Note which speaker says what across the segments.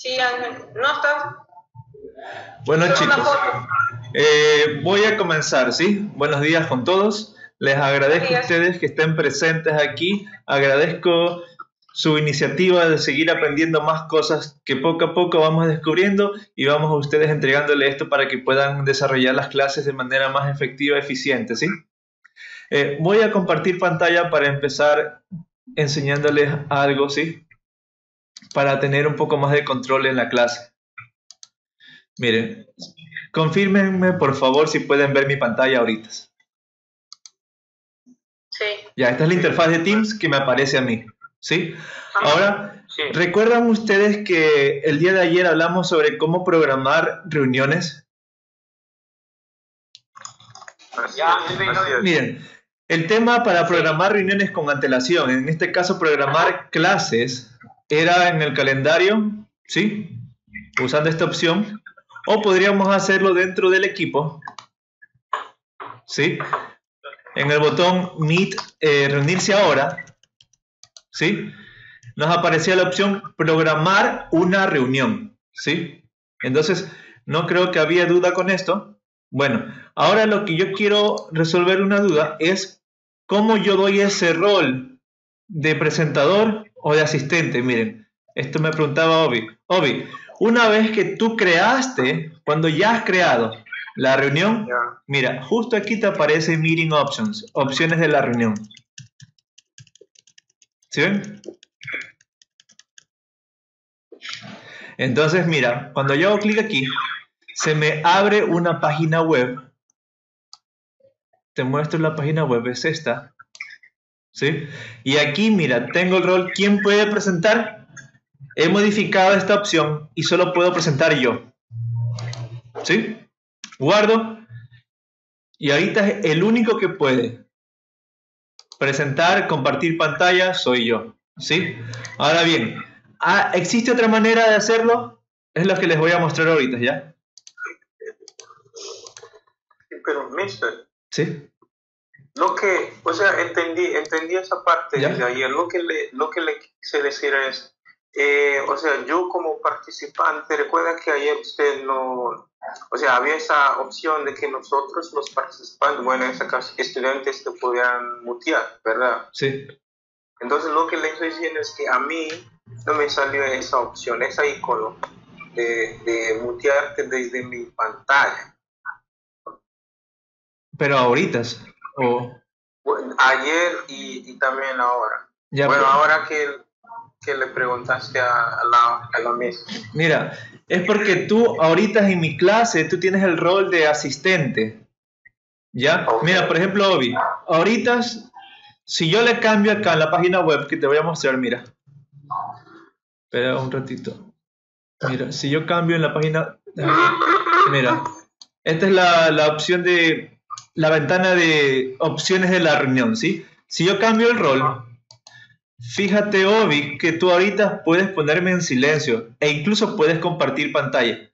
Speaker 1: Sí, Ángel. ¿No estás?
Speaker 2: Bueno, chicos, eh, voy a comenzar, ¿sí? Buenos días con todos. Les agradezco a ustedes que estén presentes aquí. Agradezco su iniciativa de seguir aprendiendo más cosas que poco a poco vamos descubriendo y vamos a ustedes entregándole esto para que puedan desarrollar las clases de manera más efectiva y eficiente, ¿sí? Eh, voy a compartir pantalla para empezar enseñándoles algo, ¿sí? Para tener un poco más de control en la clase. Miren, confírmenme por favor si pueden ver mi pantalla ahorita.
Speaker 1: Sí.
Speaker 2: Ya, esta es la interfaz de Teams que me aparece a mí. ¿Sí? Ahora, ¿recuerdan ustedes que el día de ayer hablamos sobre cómo programar reuniones? Miren, el tema para programar reuniones con antelación, en este caso programar clases, era en el calendario, ¿sí? Usando esta opción. O podríamos hacerlo dentro del equipo, ¿sí? En el botón Meet, eh, reunirse ahora, ¿sí? Nos aparecía la opción programar una reunión, ¿sí? Entonces, no creo que había duda con esto. Bueno, ahora lo que yo quiero resolver una duda es cómo yo doy ese rol de presentador o de asistente. Miren, esto me preguntaba Obi. Obi, una vez que tú creaste, cuando ya has creado la reunión, mira, justo aquí te aparece Meeting Options, opciones de la reunión. ¿Sí ven? Entonces, mira, cuando yo hago clic aquí, se me abre una página web. Te muestro la página web, es esta. ¿Sí? Y aquí, mira, tengo el rol, ¿quién puede presentar? He modificado esta opción y solo puedo presentar yo. ¿Sí? Guardo. Y ahorita es el único que puede presentar, compartir pantalla, soy yo. ¿Sí? Ahora bien, ¿existe otra manera de hacerlo? Es lo que les voy a mostrar ahorita, ¿ya?
Speaker 3: Pero, mister.
Speaker 2: Sí.
Speaker 3: Lo que, o sea, entendí, entendí esa parte de ayer. Lo que le, lo que le quise decir es, eh, o sea, yo como participante, recuerda que ayer usted no, o sea, había esa opción de que nosotros los participantes, bueno, en este caso estudiantes, te pudieran mutear, ¿verdad?
Speaker 2: Sí.
Speaker 3: Entonces lo que le estoy diciendo es que a mí no me salió esa opción, esa icono de, de mutearte desde mi pantalla.
Speaker 2: Pero ahorita, o...
Speaker 3: ayer y, y también ahora. Ya, bueno, ahora que que le preguntaste a, la, a la mesa?
Speaker 2: Mira, es porque tú ahorita en mi clase, tú tienes el rol de asistente. ¿Ya? Mira, por ejemplo, Obi, ahorita, si yo le cambio acá en la página web que te voy a mostrar, mira. Espera un ratito. Mira, si yo cambio en la página... Mira, esta es la, la opción de... La ventana de opciones de la reunión, ¿sí? Si yo cambio el rol, Fíjate, Obi, que tú ahorita puedes ponerme en silencio e incluso puedes compartir pantalla.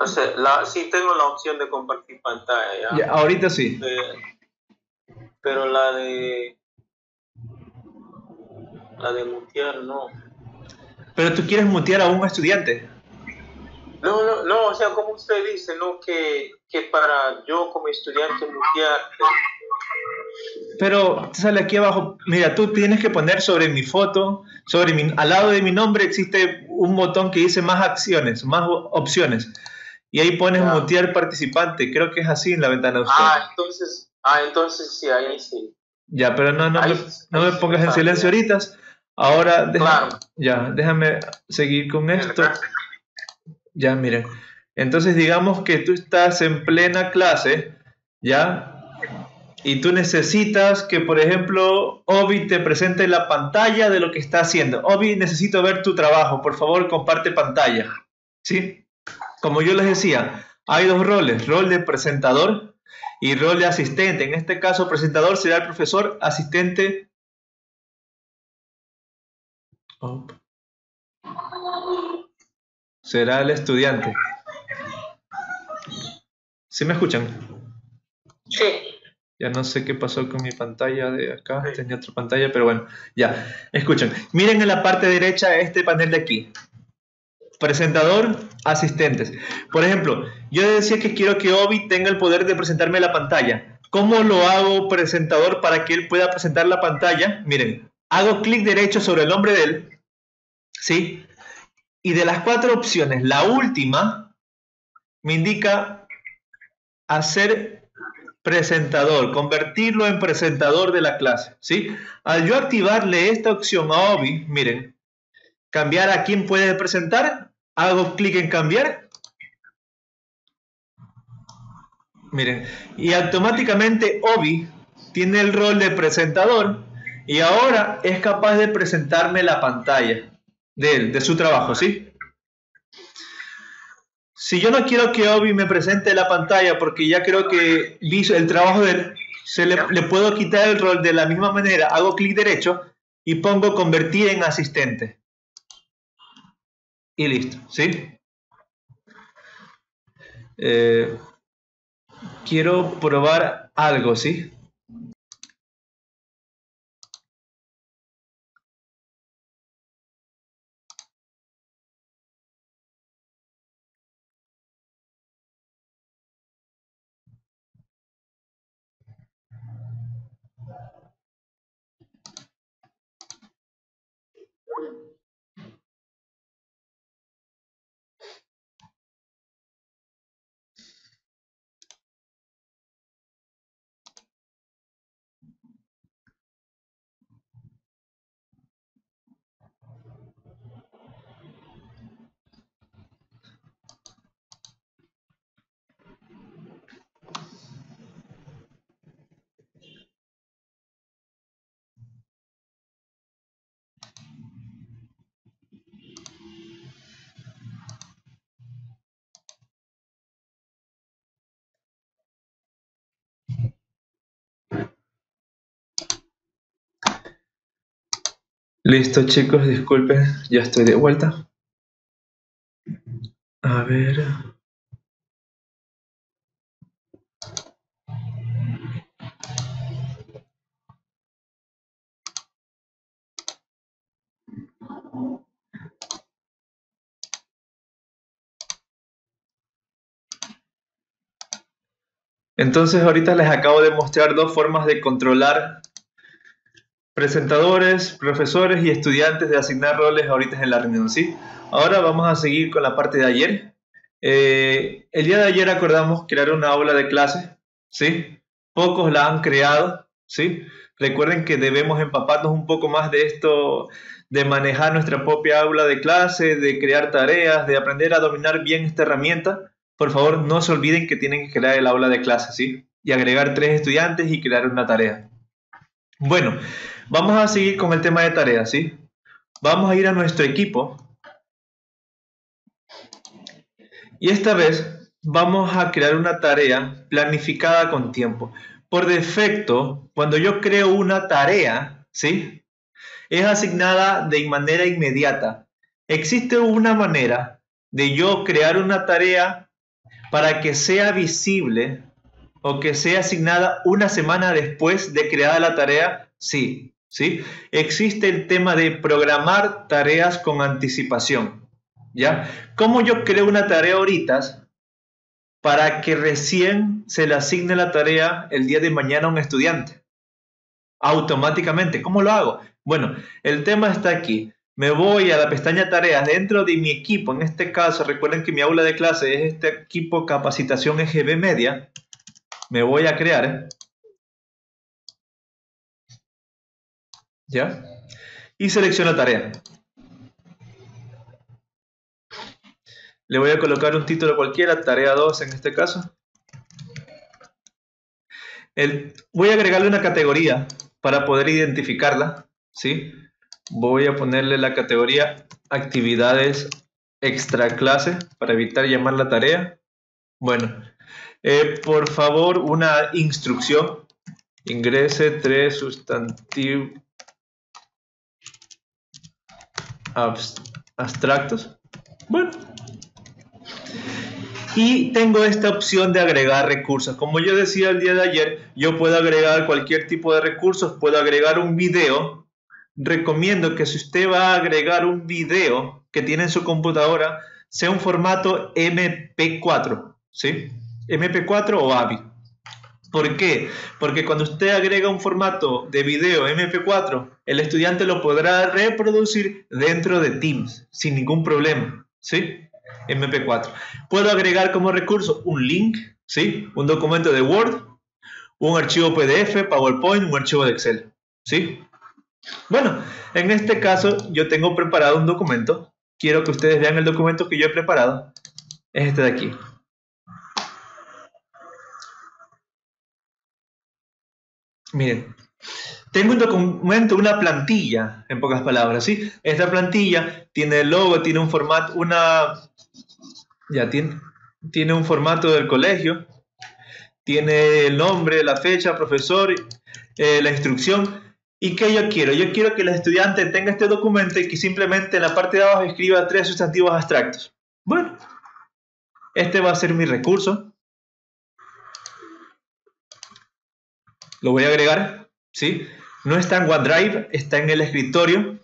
Speaker 3: O sea, la, sí tengo la opción de compartir pantalla.
Speaker 2: ¿ya? ahorita sí.
Speaker 3: pero la de... La de mutear, no.
Speaker 2: Pero tú quieres mutear a un estudiante.
Speaker 3: No, no, no, o sea, como usted dice, ¿no? Que, que para yo como estudiante mutear
Speaker 2: pero sale aquí abajo, mira, tú tienes que poner sobre mi foto, sobre mi, al lado de mi nombre existe un botón que dice más acciones, más opciones. Y ahí pones mutear participante, creo que es así en la ventana de
Speaker 3: usted. Ah, entonces, ah, entonces sí, ahí sí.
Speaker 2: Ya, pero no, no, me, no me pongas en silencio ahorita. Ahora, ya, déjame seguir con esto. Ya, miren. Entonces digamos que tú estás en plena clase, ¿ya? y tú necesitas que, por ejemplo, Obi te presente la pantalla de lo que está haciendo. Obi, necesito ver tu trabajo, por favor, comparte pantalla. ¿Sí? Como yo les decía, hay dos roles, rol de presentador y rol de asistente. En este caso, presentador será el profesor, asistente... Será el estudiante. ¿Sí me escuchan?
Speaker 1: Sí.
Speaker 2: Ya no sé qué pasó con mi pantalla de acá, tenía otra pantalla, pero bueno, ya. Escuchen, miren en la parte derecha este panel de aquí. presentador, asistentes. Por ejemplo, yo decía que quiero que Obi tenga el poder de presentarme la pantalla. ¿Cómo lo hago presentador para que él pueda presentar la pantalla? Miren, hago clic derecho sobre el nombre de él, ¿sí? Y de las cuatro opciones, la última me indica hacer presentador, convertirlo en presentador de la clase, ¿sí? Al yo activarle esta opción a Obi, miren, cambiar a quién puede presentar, hago clic en cambiar. Miren, y automáticamente Obi tiene el rol de presentador y ahora es capaz de presentarme la pantalla de de su trabajo, ¿sí? Si yo no quiero que Obi me presente la pantalla porque ya creo que vi el trabajo de él, se le, puedo quitar el rol de la misma manera, hago clic derecho y pongo convertir en asistente y listo, ¿sí? Eh, quiero probar algo, ¿sí? important Listo chicos, disculpen, ya estoy de vuelta. A ver. Entonces ahorita les acabo de mostrar dos formas de controlar presentadores, profesores y estudiantes de asignar roles ahorita en la reunión, ¿sí? Ahora vamos a seguir con la parte de ayer. Eh, el día de ayer acordamos crear una aula de clase, ¿sí? Pocos la han creado, ¿sí? Recuerden que debemos empaparnos un poco más de esto, de manejar nuestra propia aula de clase, de crear tareas, de aprender a dominar bien esta herramienta. Por favor, no se olviden que tienen que crear el aula de clase, ¿sí? Y agregar tres estudiantes y crear una tarea. Bueno, Vamos a seguir con el tema de tareas, ¿sí? Vamos a ir a nuestro equipo. Y esta vez vamos a crear una tarea planificada con tiempo. Por defecto, cuando yo creo una tarea, ¿sí? Es asignada de manera inmediata. Existe una manera de yo crear una tarea para que sea visible o que sea asignada una semana después de creada la tarea, sí. ¿Sí? Existe el tema de programar tareas con anticipación, ¿ya? ¿Cómo yo creo una tarea ahorita para que recién se le asigne la tarea el día de mañana a un estudiante? Automáticamente, ¿cómo lo hago? Bueno, el tema está aquí. Me voy a la pestaña tareas dentro de mi equipo. En este caso, recuerden que mi aula de clase es este equipo capacitación EGB Media. Me voy a crear. ¿Ya? Y selecciona tarea. Le voy a colocar un título cualquiera, tarea 2 en este caso. El, voy a agregarle una categoría para poder identificarla. ¿sí? Voy a ponerle la categoría actividades extra clase para evitar llamar la tarea. Bueno, eh, por favor, una instrucción. Ingrese tres sustantivos abstractos. Bueno. Y tengo esta opción de agregar recursos. Como yo decía el día de ayer, yo puedo agregar cualquier tipo de recursos. Puedo agregar un video. Recomiendo que si usted va a agregar un video, que tiene en su computadora sea un formato MP4, ¿sí? MP4 o AVI. ¿Por qué? Porque cuando usted agrega un formato de video MP4, el estudiante lo podrá reproducir dentro de Teams sin ningún problema, ¿sí? MP4. Puedo agregar como recurso un link, ¿sí? Un documento de Word, un archivo PDF, PowerPoint, un archivo de Excel, ¿sí? Bueno, en este caso yo tengo preparado un documento. Quiero que ustedes vean el documento que yo he preparado. Es este de aquí. Miren, tengo un documento, una plantilla, en pocas palabras, ¿sí? Esta plantilla tiene el logo, tiene un formato, una... Ya tiene, tiene un formato del colegio, tiene el nombre, la fecha, profesor, eh, la instrucción. ¿Y qué yo quiero? Yo quiero que el estudiante tenga este documento y que simplemente en la parte de abajo escriba tres sustantivos abstractos. Bueno, este va a ser mi recurso. Lo voy a agregar, ¿sí? No está en OneDrive, está en el escritorio.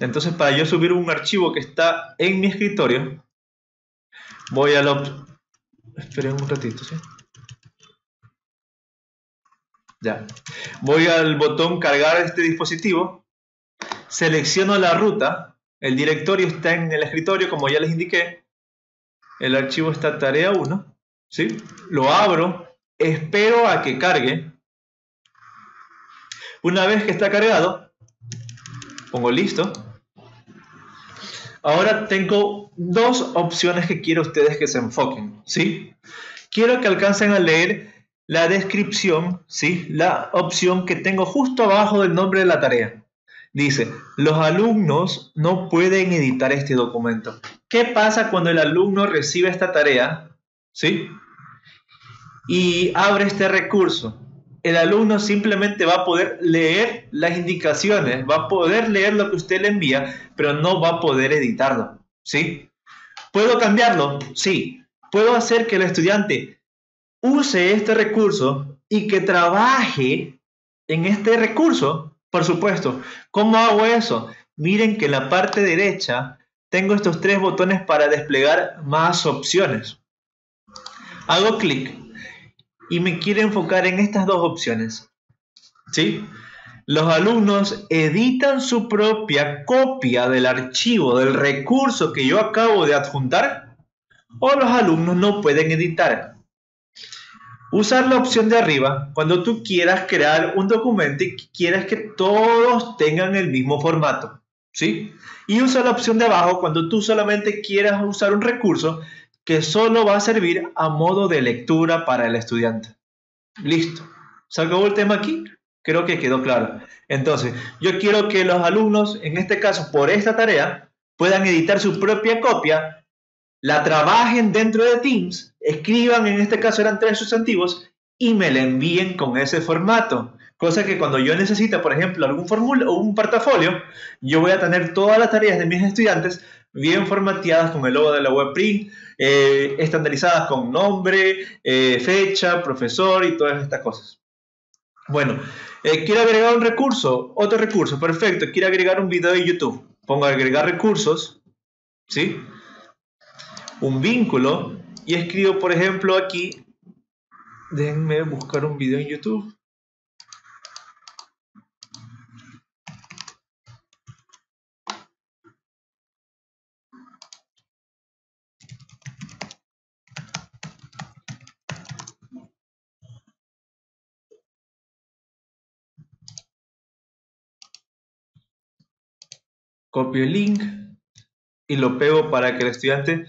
Speaker 2: Entonces, para yo subir un archivo que está en mi escritorio, voy a. Esperen un ratito, ¿sí? Ya. Voy al botón cargar este dispositivo, selecciono la ruta, el directorio está en el escritorio, como ya les indiqué, el archivo está tarea 1, ¿sí? Lo abro, espero a que cargue, una vez que está cargado, pongo listo. Ahora tengo dos opciones que quiero ustedes que se enfoquen, ¿sí? Quiero que alcancen a leer la descripción, ¿sí? La opción que tengo justo abajo del nombre de la tarea. Dice, los alumnos no pueden editar este documento. ¿Qué pasa cuando el alumno recibe esta tarea, ¿sí? Y abre este recurso el alumno simplemente va a poder leer las indicaciones, va a poder leer lo que usted le envía, pero no va a poder editarlo, ¿sí? ¿Puedo cambiarlo? Sí. ¿Puedo hacer que el estudiante use este recurso y que trabaje en este recurso? Por supuesto. ¿Cómo hago eso? Miren que en la parte derecha tengo estos tres botones para desplegar más opciones. Hago clic y me quiero enfocar en estas dos opciones. ¿Sí? Los alumnos editan su propia copia del archivo, del recurso que yo acabo de adjuntar, o los alumnos no pueden editar. Usar la opción de arriba cuando tú quieras crear un documento y quieras que todos tengan el mismo formato. ¿Sí? Y usa la opción de abajo cuando tú solamente quieras usar un recurso que solo va a servir a modo de lectura para el estudiante. Listo. ¿Se el tema aquí? Creo que quedó claro. Entonces, yo quiero que los alumnos, en este caso, por esta tarea, puedan editar su propia copia, la trabajen dentro de Teams, escriban, en este caso eran tres sustantivos, y me la envíen con ese formato. Cosa que cuando yo necesite, por ejemplo, algún formulario o un portafolio, yo voy a tener todas las tareas de mis estudiantes bien formateadas con el logo de la web print, eh, estandarizadas con nombre, eh, fecha, profesor y todas estas cosas. Bueno, eh, quiero agregar un recurso, otro recurso, perfecto, quiero agregar un video de YouTube. Pongo agregar recursos, ¿sí? Un vínculo y escribo, por ejemplo, aquí, déjenme buscar un video en YouTube. Copio el link y lo pego para que el estudiante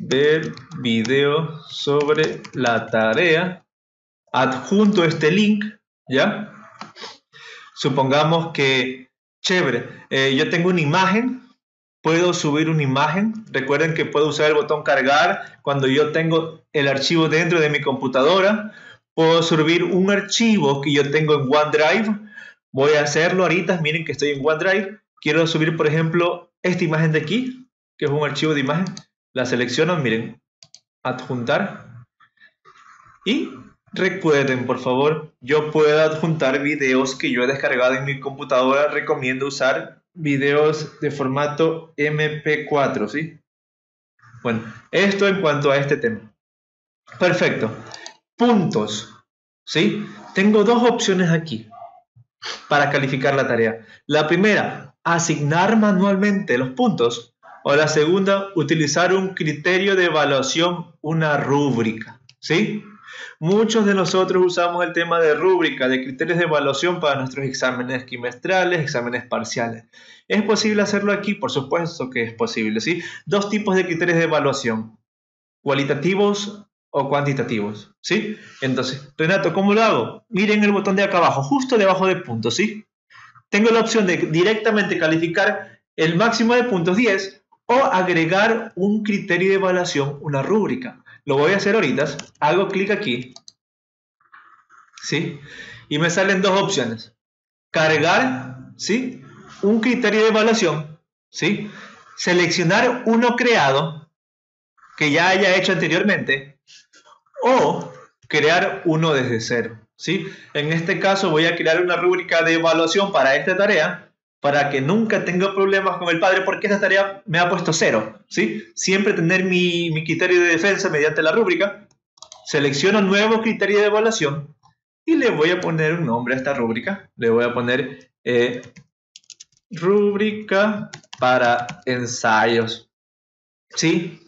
Speaker 2: vea el video sobre la tarea. Adjunto este link, ¿ya? Supongamos que, chévere, eh, yo tengo una imagen, puedo subir una imagen. Recuerden que puedo usar el botón cargar cuando yo tengo el archivo dentro de mi computadora. Puedo subir un archivo que yo tengo en OneDrive. Voy a hacerlo ahorita, miren que estoy en OneDrive quiero subir, por ejemplo, esta imagen de aquí, que es un archivo de imagen, la selecciono, miren, adjuntar. Y recuerden, por favor, yo puedo adjuntar videos que yo he descargado en mi computadora. Recomiendo usar videos de formato MP4, ¿sí? Bueno, esto en cuanto a este tema. Perfecto. Puntos, ¿sí? Tengo dos opciones aquí para calificar la tarea. La primera, asignar manualmente los puntos. O la segunda, utilizar un criterio de evaluación, una rúbrica, ¿sí? Muchos de nosotros usamos el tema de rúbrica, de criterios de evaluación para nuestros exámenes trimestrales, exámenes parciales. ¿Es posible hacerlo aquí? Por supuesto que es posible, ¿sí? Dos tipos de criterios de evaluación, cualitativos o cuantitativos, ¿sí? Entonces, Renato, ¿cómo lo hago? Miren el botón de acá abajo, justo debajo de puntos, ¿sí? Tengo la opción de directamente calificar el máximo de puntos 10 o agregar un criterio de evaluación, una rúbrica. Lo voy a hacer ahorita. Hago clic aquí. ¿Sí? Y me salen dos opciones. Cargar, ¿sí? Un criterio de evaluación, ¿sí? Seleccionar uno creado que ya haya hecho anteriormente o crear uno desde cero, ¿sí? En este caso voy a crear una rúbrica de evaluación para esta tarea para que nunca tenga problemas con el padre, porque esta tarea me ha puesto cero, ¿sí? Siempre tener mi, criterio de defensa mediante la rúbrica, selecciono nuevo criterio de evaluación y le voy a poner un nombre a esta rúbrica, le voy a poner eh, rúbrica para ensayos, ¿sí?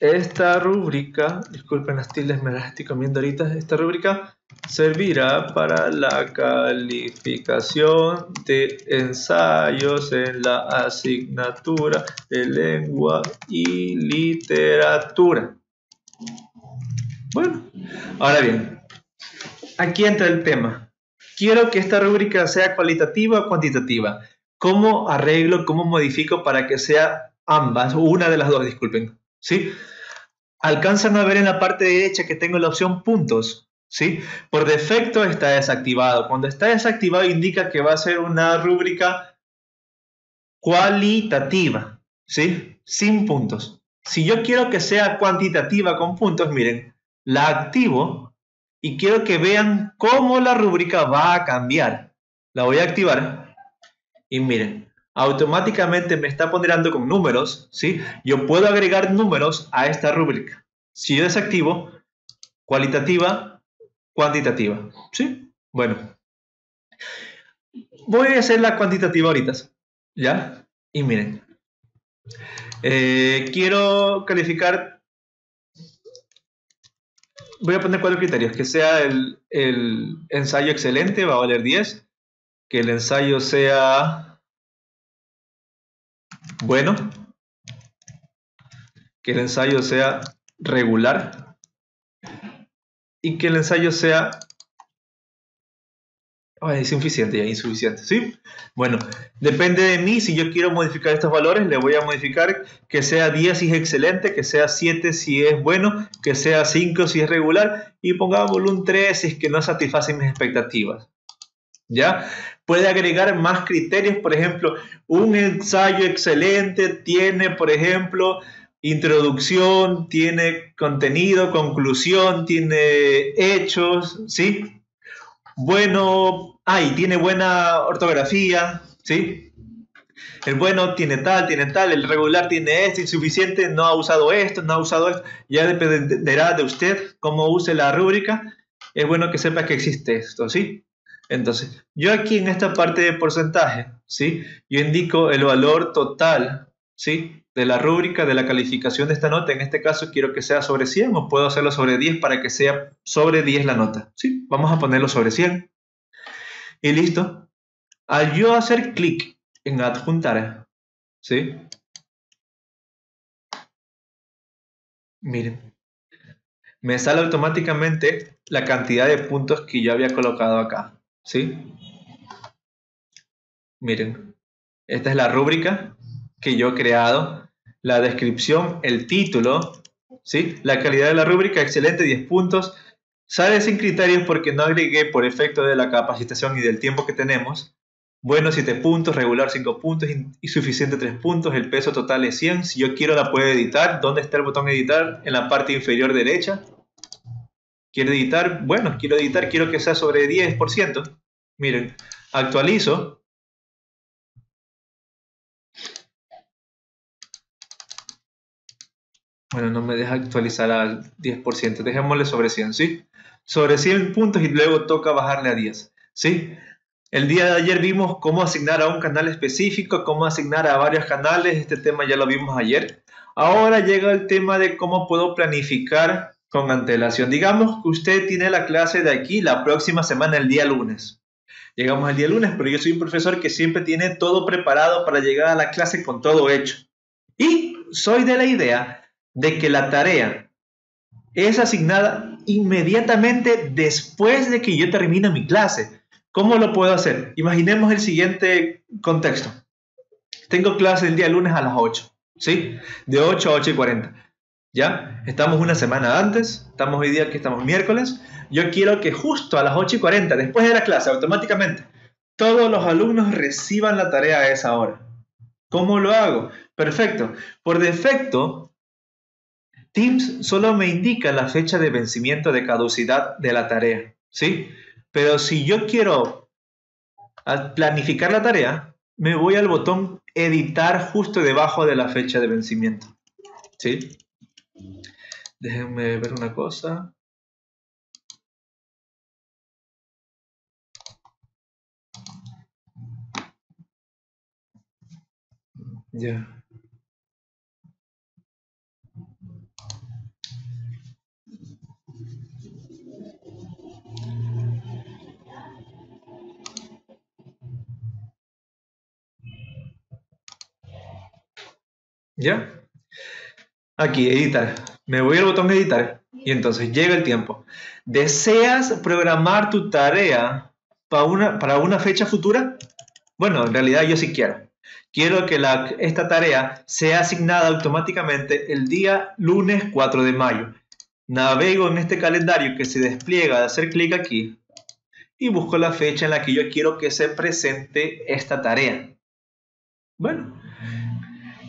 Speaker 2: Esta rúbrica, disculpen las tildes, me las estoy comiendo ahorita, esta rúbrica servirá para la calificación de ensayos en la asignatura de lengua y literatura. Bueno, ahora bien, aquí entra el tema. Quiero que esta rúbrica sea cualitativa o cuantitativa. ¿Cómo arreglo, cómo modifico para que sea ambas, una de las dos, disculpen? ¿Sí? Alcanzan a ver en la parte derecha que tengo la opción puntos, ¿sí? Por defecto está desactivado. Cuando está desactivado indica que va a ser una rúbrica cualitativa, ¿sí? Sin puntos. Si yo quiero que sea cuantitativa con puntos, miren, la activo y quiero que vean cómo la rúbrica va a cambiar. La voy a activar y miren, automáticamente me está ponderando con números, ¿sí? Yo puedo agregar números a esta rúbrica. Si yo desactivo, cualitativa, cuantitativa, ¿sí? Bueno, voy a hacer la cuantitativa ahorita, ¿ya? Y miren, eh, quiero calificar, voy a poner cuatro criterios, que sea el, el ensayo excelente, va a valer 10, que el ensayo sea bueno, que el ensayo sea regular y que el ensayo sea es insuficiente, ya insuficiente, ¿sí? Bueno, depende de mí, si yo quiero modificar estos valores, le voy a modificar que sea 10 si es excelente, que sea 7 si es bueno, que sea 5 si es regular, y pongámosle un 3 si es que no satisface mis expectativas. ¿Ya? Puede agregar más criterios, por ejemplo, un ensayo excelente tiene, por ejemplo, introducción, tiene contenido, conclusión, tiene hechos, ¿sí? Bueno, ay, tiene buena ortografía, ¿sí? El bueno tiene tal, tiene tal, el regular tiene esto, insuficiente, no ha usado esto, no ha usado esto. Ya dependerá de usted cómo use la rúbrica. Es bueno que sepa que existe esto, ¿sí? Entonces, yo aquí en esta parte de porcentaje, ¿sí? Yo indico el valor total, ¿sí? De la rúbrica de la calificación de esta nota. En este caso quiero que sea sobre 100 o puedo hacerlo sobre 10 para que sea sobre 10 la nota, ¿sí? Vamos a ponerlo sobre 100. Y listo. Al yo hacer clic en adjuntar, ¿sí? Miren, me sale automáticamente la cantidad de puntos que yo había colocado acá. ¿Sí? Miren, esta es la rúbrica que yo he creado, la descripción, el título, ¿sí? La calidad de la rúbrica, excelente, 10 puntos. Sale sin criterios porque no agregué por efecto de la capacitación y del tiempo que tenemos. Bueno, 7 puntos, regular 5 puntos, insuficiente 3 puntos, el peso total es 100. Si yo quiero la puedo editar. ¿Dónde está el botón editar? En la parte inferior derecha. ¿Quiero editar? Bueno, quiero editar, quiero que sea sobre 10%. Miren, actualizo. Bueno, no me deja actualizar al 10%. Dejémosle sobre 100, ¿sí? Sobre 100 puntos y luego toca bajarle a 10, ¿sí? El día de ayer vimos cómo asignar a un canal específico, cómo asignar a varios canales. Este tema ya lo vimos ayer. Ahora llega el tema de cómo puedo planificar con antelación. Digamos que usted tiene la clase de aquí la próxima semana, el día lunes. Llegamos el día lunes, pero yo soy un profesor que siempre tiene todo preparado para llegar a la clase con todo hecho. Y soy de la idea de que la tarea es asignada inmediatamente después de que yo termine mi clase. ¿Cómo lo puedo hacer? Imaginemos el siguiente contexto. Tengo clase el día lunes a las 8. ¿sí? De 8 a 8 y 40. ¿Ya? Estamos una semana antes, estamos hoy día que estamos miércoles. Yo quiero que justo a las 8 y 40, después de la clase, automáticamente, todos los alumnos reciban la tarea a esa hora. ¿Cómo lo hago? Perfecto. Por defecto, Teams solo me indica la fecha de vencimiento de caducidad de la tarea, ¿sí? Pero si yo quiero planificar la tarea, me voy al botón editar justo debajo de la fecha de vencimiento. ¿Sí? Déjenme ver una cosa. Ya. ¿Ya? Aquí, editar. Me voy al botón editar y entonces llega el tiempo. ¿Deseas programar tu tarea para una, para una fecha futura? Bueno, en realidad yo sí quiero. Quiero que esta tarea sea asignada automáticamente el día lunes 4 de mayo. Navego en este calendario que se despliega de hacer clic aquí y busco la fecha en la que yo quiero que se presente esta tarea. Bueno,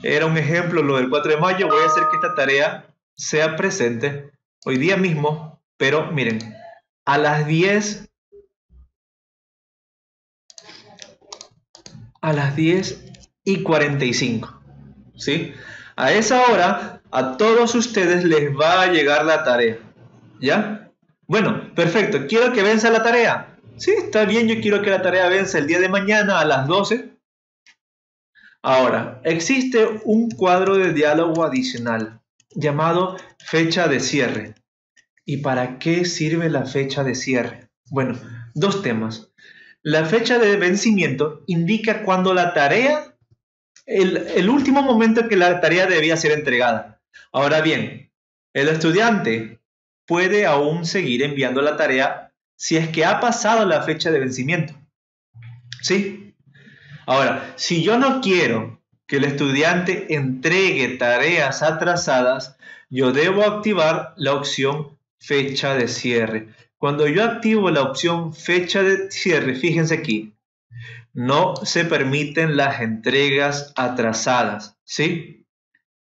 Speaker 2: era un ejemplo lo del 4 de mayo. Voy a hacer que esta tarea sea presente hoy día mismo, pero miren, a las 10 a las 10 y 45. ¿Sí? A esa hora a todos ustedes les va a llegar la tarea. ¿Ya? Bueno, perfecto. Quiero que venza la tarea. Sí, está bien, yo quiero que la tarea venza el día de mañana a las 12 Ahora, existe un cuadro de diálogo adicional llamado fecha de cierre. ¿Y para qué sirve la fecha de cierre? Bueno, dos temas. La fecha de vencimiento indica cuando la tarea, el, el último momento en que la tarea debía ser entregada. Ahora bien, el estudiante puede aún seguir enviando la tarea si es que ha pasado la fecha de vencimiento. ¿Sí? Ahora, si yo no quiero que el estudiante entregue tareas atrasadas, yo debo activar la opción fecha de cierre. Cuando yo activo la opción fecha de cierre, fíjense aquí, no se permiten las entregas atrasadas, ¿sí?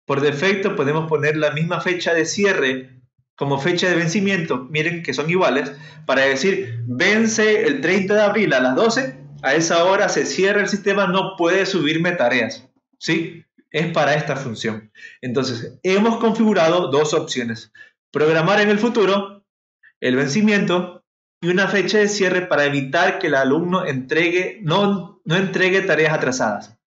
Speaker 2: Por defecto podemos poner la misma fecha de cierre como fecha de vencimiento, miren que son iguales, para decir vence el 30 de abril a las 12 a esa hora se cierra el sistema, no puede subirme tareas. ¿Sí? Es para esta función. Entonces, hemos configurado dos opciones. Programar en el futuro, el vencimiento y una fecha de cierre para evitar que el alumno entregue, no, no entregue tareas atrasadas.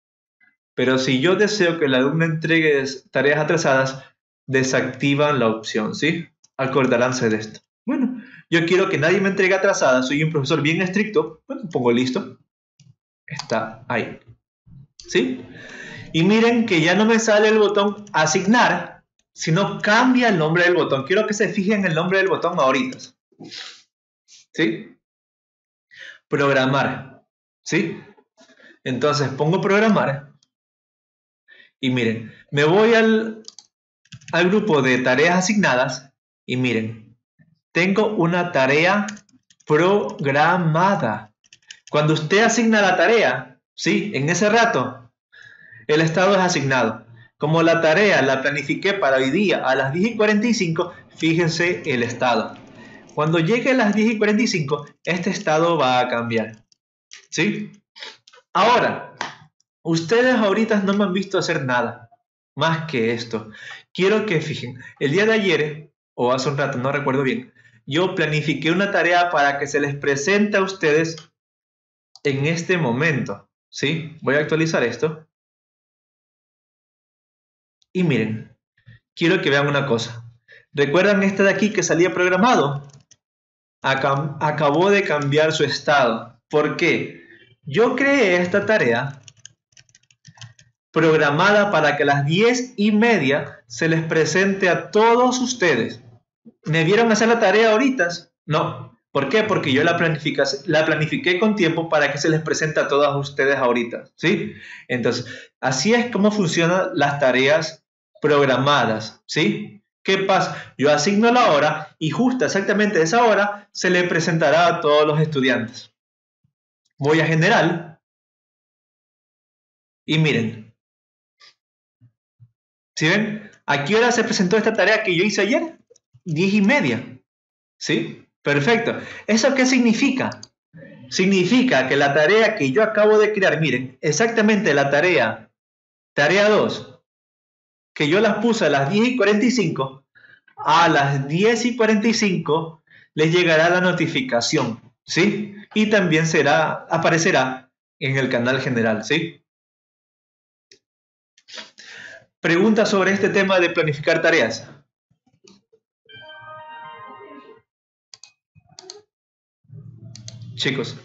Speaker 2: Pero si yo deseo que el alumno entregue tareas atrasadas, desactivan la opción, ¿sí? Acordaránse de esto. Bueno, yo quiero que nadie me entregue atrasada, soy un profesor bien estricto, bueno, pongo listo está ahí. ¿Sí? Y miren que ya no me sale el botón asignar, sino cambia el nombre del botón. Quiero que se fijen en el nombre del botón ahorita. ¿Sí? Programar. ¿Sí? Entonces pongo programar. Y miren, me voy al, al grupo de tareas asignadas. Y miren, tengo una tarea programada. Cuando usted asigna la tarea, ¿sí? En ese rato, el estado es asignado. Como la tarea la planifiqué para hoy día a las 10 y 45, fíjense el estado. Cuando llegue a las 10 y 45, este estado va a cambiar. ¿Sí? Ahora, ustedes ahorita no me han visto hacer nada más que esto. Quiero que fijen, el día de ayer, o hace un rato, no recuerdo bien, yo planifiqué una tarea para que se les presente a ustedes en este momento. ¿Sí? Voy a actualizar esto. Y miren, quiero que vean una cosa. ¿Recuerdan este de aquí que salía programado? acabó de cambiar su estado. ¿Por qué? Yo creé esta tarea programada para que a las diez y media se les presente a todos ustedes. ¿Me vieron hacer la tarea ahorita? No. ¿Por qué? Porque yo la, la planifiqué con tiempo para que se les presente a todos ustedes ahorita. ¿Sí? Entonces, así es como funcionan las tareas programadas. ¿Sí? ¿Qué pasa? Yo asigno la hora y justo exactamente esa hora se le presentará a todos los estudiantes. Voy a general y miren. ¿Sí ven? ¿A qué hora se presentó esta tarea que yo hice ayer? Diez y media. ¿Sí? Perfecto. ¿Eso qué significa? Significa que la tarea que yo acabo de crear, miren, exactamente la tarea, tarea 2, que yo las puse a las 10 y 45, a las 10 y 45 les llegará la notificación, ¿sí? Y también será, aparecerá en el canal general, ¿sí? Pregunta sobre este tema de planificar tareas. Chicos.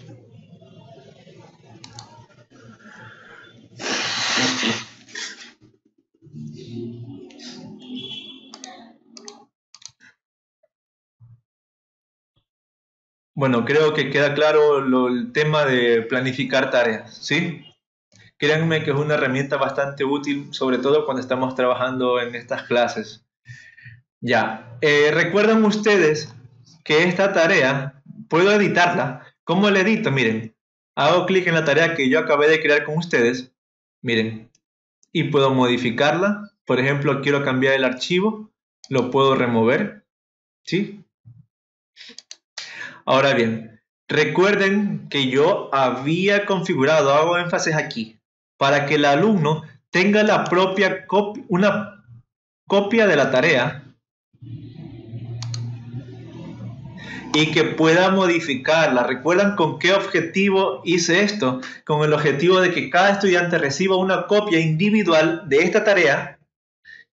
Speaker 2: Bueno, creo que queda claro el tema de planificar tareas, ¿sí? Créanme que es una herramienta bastante útil, sobre todo cuando estamos trabajando en estas clases. Ya, eh, recuerdan ustedes que esta tarea puedo editarla. ¿Cómo la edito? Miren, hago clic en la tarea que yo acabé de crear con ustedes. Miren, y puedo modificarla. Por ejemplo, quiero cambiar el archivo, lo puedo remover. ¿Sí? Ahora bien, recuerden que yo había configurado, hago énfasis aquí, para que el alumno tenga la propia una copia de la tarea y que pueda modificarla. ¿Recuerdan con qué objetivo hice esto? Con el objetivo de que cada estudiante reciba una copia individual de esta tarea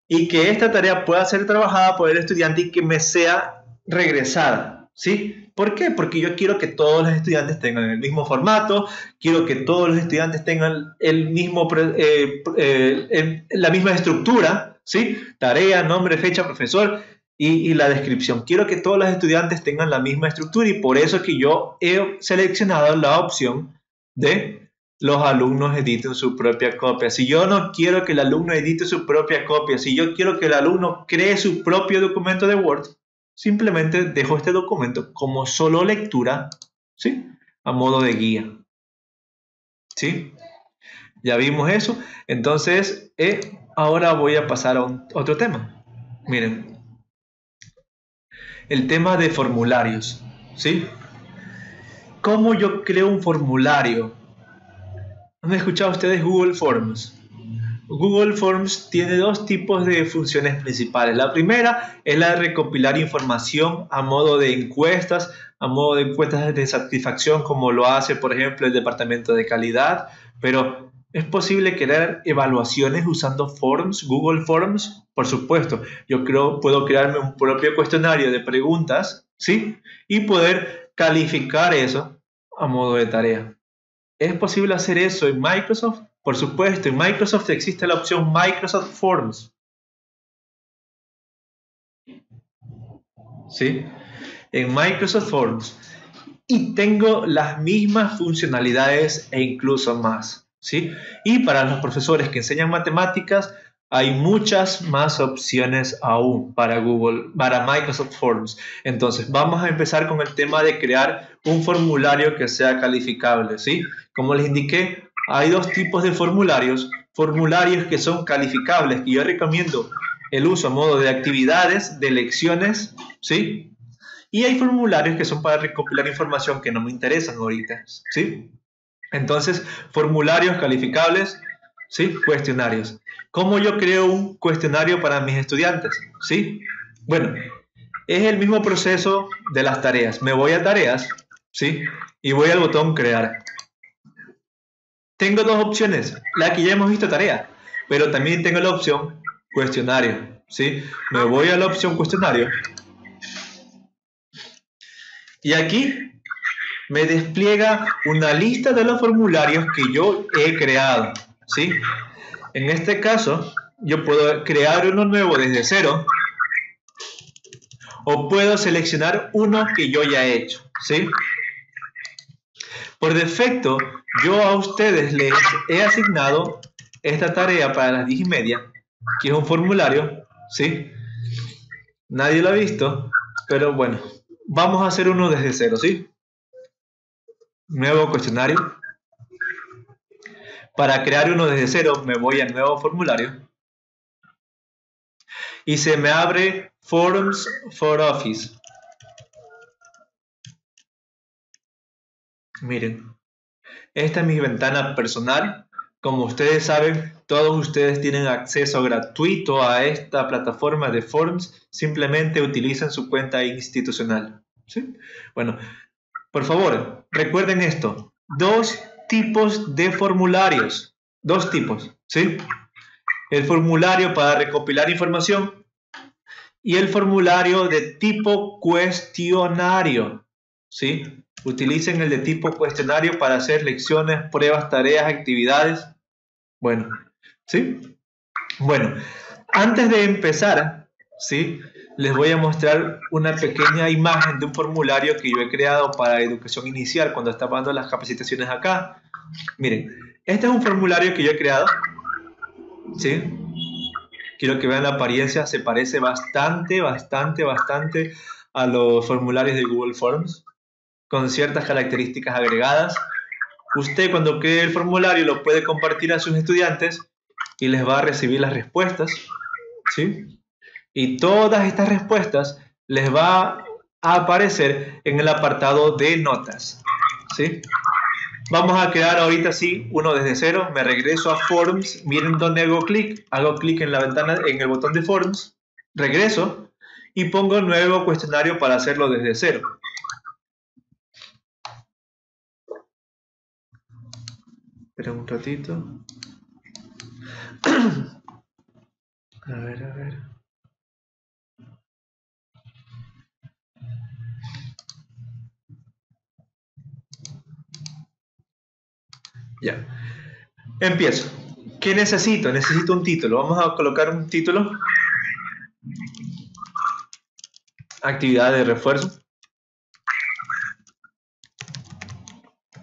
Speaker 2: y que esta tarea pueda ser trabajada por el estudiante y que me sea regresada. ¿Sí? ¿Por qué? Porque yo quiero que todos los estudiantes tengan el mismo formato, quiero que todos los estudiantes tengan el mismo, eh, eh, la misma estructura, ¿sí? Tarea, nombre, fecha, profesor y, la descripción. Quiero que todos los estudiantes tengan la misma estructura y por eso es que yo he seleccionado la opción de los alumnos editen su propia copia. Si yo no quiero que el alumno edite su propia copia, si yo quiero que el alumno cree su propio documento de Word, simplemente dejo este documento como solo lectura, ¿sí? A modo de guía. ¿Sí? Ya vimos eso. Entonces, eh, ahora voy a pasar a otro tema. Miren, el tema de formularios, ¿sí? ¿Cómo yo creo un formulario? ¿Han escuchado ustedes Google Forms? Google Forms tiene dos tipos de funciones principales. La primera es la de recopilar información a modo de encuestas, a modo de encuestas de satisfacción, como lo hace, por ejemplo, el Departamento de Calidad, pero ¿es posible crear evaluaciones usando Forms, Google Forms? Por supuesto, yo creo puedo crearme un propio cuestionario de preguntas, ¿sí? Y poder calificar eso a modo de tarea. ¿Es posible hacer eso en Microsoft? Por supuesto, en Microsoft existe la opción Microsoft Forms. ¿Sí? En Microsoft Forms. Y tengo las mismas funcionalidades e incluso más. ¿Sí? Y para los profesores que enseñan matemáticas, hay muchas más opciones aún para Google, para Microsoft Forms. Entonces, vamos a empezar con el tema de crear un formulario que sea calificable, ¿sí? Como les indiqué, hay dos tipos de formularios. Formularios que son calificables, que yo recomiendo el uso a modo de actividades, de lecciones, ¿sí? Y hay formularios que son para recopilar información que no me interesan ahorita, ¿sí? Entonces, formularios calificables, ¿sí? Cuestionarios. ¿Cómo yo creo un cuestionario para mis estudiantes? ¿Sí? Bueno, es el mismo proceso de las tareas. Me voy a tareas, ¿sí? Y voy al botón crear. Tengo dos opciones. La que ya hemos visto tarea, pero también tengo la opción cuestionario, ¿sí? Me voy a la opción cuestionario. Y aquí me despliega una lista de los formularios que yo he creado, ¿sí? En este caso, yo puedo crear uno nuevo desde cero o puedo seleccionar uno que yo ya he hecho, ¿sí? Por defecto, yo a ustedes les he asignado esta tarea para las 10 y media, que es un formulario, ¿sí? Nadie lo ha visto, pero bueno, vamos a hacer uno desde cero, ¿sí? Nuevo cuestionario. Para crear uno desde cero me voy al nuevo formulario y se me abre Forms for Office. Miren, esta es mi ventana personal. Como ustedes saben, todos ustedes tienen acceso gratuito a esta plataforma de Forms. Simplemente utilizan su cuenta institucional. ¿sí? Bueno, por favor, recuerden esto. Dos tipos de formularios. Dos tipos, ¿sí? El formulario para recopilar información y el formulario de tipo cuestionario, ¿sí? Utilicen el de tipo cuestionario para hacer lecciones, pruebas, tareas, actividades. Bueno, ¿sí? Bueno, antes de empezar, ¿sí? Les voy a mostrar una pequeña imagen de un formulario que yo he creado para educación inicial cuando estaba dando las capacitaciones acá. Miren, este es un formulario que yo he creado, ¿sí? Quiero que vean la apariencia, se parece bastante, bastante, bastante a los formularios de Google Forms con ciertas características agregadas. Usted cuando cree el formulario lo puede compartir a sus estudiantes y les va a recibir las respuestas, ¿sí? Y todas estas respuestas les va a aparecer en el apartado de notas, ¿sí? Vamos a crear ahorita sí uno desde cero. Me regreso a Forms. Miren dónde hago clic. Hago clic en la ventana, en el botón de Forms. Regreso y pongo nuevo cuestionario para hacerlo desde cero. Espera un ratito. A ver, a ver. Ya. Empiezo. ¿Qué necesito? Necesito un título. Vamos a colocar un título. Actividad de refuerzo.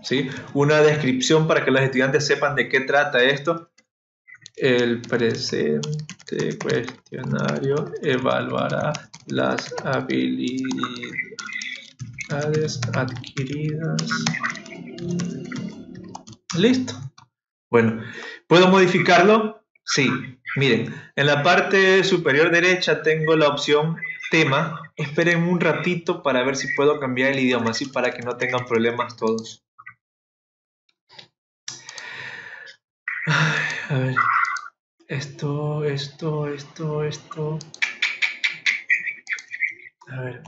Speaker 2: ¿sí? Una descripción para que los estudiantes sepan de qué trata esto. El presente cuestionario evaluará las habilidades adquiridas. Listo. Bueno, ¿puedo modificarlo? Sí. Miren, en la parte superior derecha tengo la opción tema. Esperen un ratito para ver si puedo cambiar el idioma, así para que no tengan problemas todos. a ver. Esto, esto, esto, esto. A ver.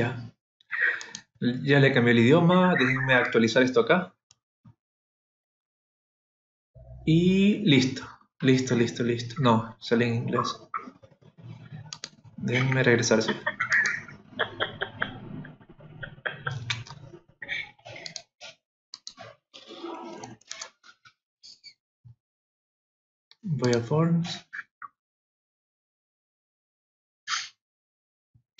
Speaker 2: Ya. Ya le cambió el idioma. Déjenme actualizar esto acá. Y listo. Listo, listo, listo. No, sale en inglés. Déjenme regresarse. Voy a Forms.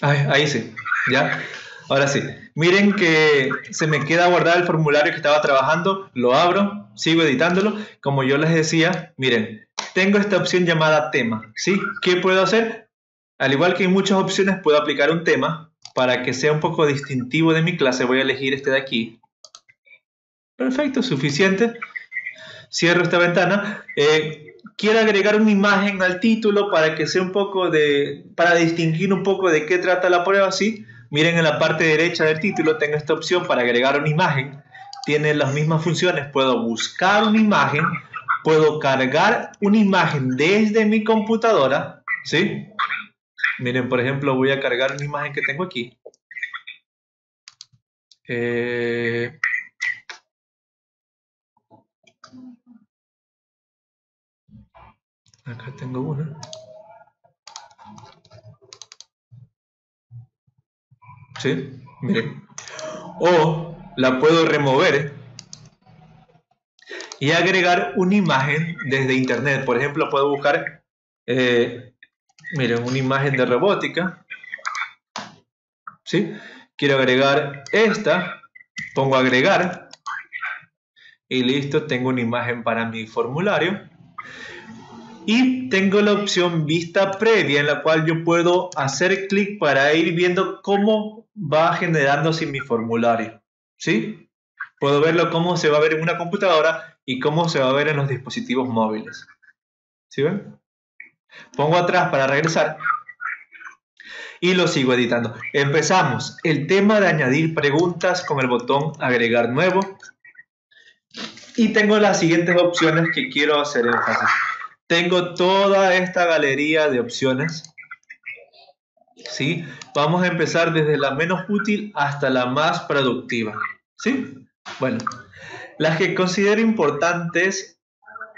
Speaker 2: Ahí sí, ya. Ahora sí. Miren que se me queda guardado el formulario que estaba trabajando. Lo abro, sigo editándolo. Como yo les decía, miren, tengo esta opción llamada tema. ¿Sí? ¿Qué puedo hacer? Al igual que en muchas opciones, puedo aplicar un tema para que sea un poco distintivo de mi clase. Voy a elegir este de aquí. Perfecto, suficiente. Cierro esta ventana. Eh, quiero agregar una imagen al título para que sea un poco de, para distinguir un poco de qué trata la prueba, ¿sí? Miren en la parte derecha del título tengo esta opción para agregar una imagen. Tiene las mismas funciones. Puedo buscar una imagen, puedo cargar una imagen desde mi computadora, ¿sí? Miren, por ejemplo, voy a cargar una imagen que tengo aquí. Eh, Acá tengo una. ¿Sí? Miren. O la puedo remover y agregar una imagen desde internet. Por ejemplo, puedo buscar, eh, miren, una imagen de robótica. ¿Sí? Quiero agregar esta, pongo agregar y listo, tengo una imagen para mi formulario y tengo la opción vista previa en la cual yo puedo hacer clic para ir viendo cómo va generándose mi formulario. ¿Sí? Puedo verlo cómo se va a ver en una computadora y cómo se va a ver en los dispositivos móviles. ¿Sí ven? Pongo atrás para regresar y lo sigo editando. Empezamos. El tema de añadir preguntas con el botón agregar nuevo. Y tengo las siguientes opciones que quiero hacer énfasis. Tengo toda esta galería de opciones. ¿Sí? Vamos a empezar desde la menos útil hasta la más productiva. ¿Sí? Bueno, las que considero importantes,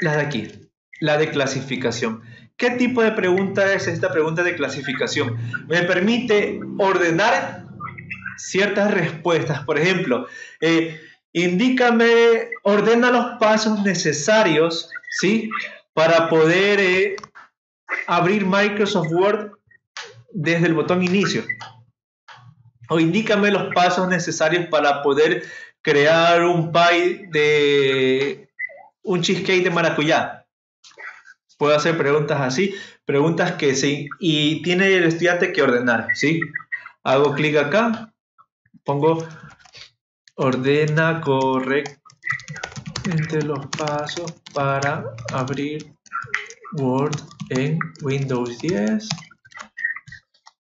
Speaker 2: las de aquí, la de clasificación. ¿Qué tipo de pregunta es esta pregunta de clasificación? Me permite ordenar ciertas respuestas. Por ejemplo, eh, indícame, ordena los pasos necesarios, ¿sí? Para poder eh, abrir Microsoft Word desde el botón inicio. O indícame los pasos necesarios para poder crear un pie de un cheesecake de maracuyá. Puedo hacer preguntas así, preguntas que sí, y tiene el estudiante que ordenar, ¿sí? Hago clic acá, pongo ordena correcto entre los pasos para abrir Word en Windows 10.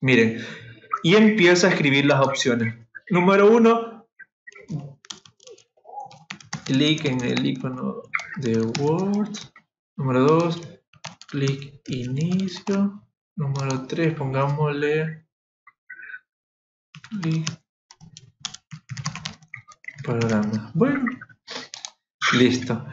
Speaker 2: Miren, y empieza a escribir las opciones. Número uno, clic en el icono de Word. Número dos, clic inicio. Número tres, pongámosle clic programa. Bueno, Listo.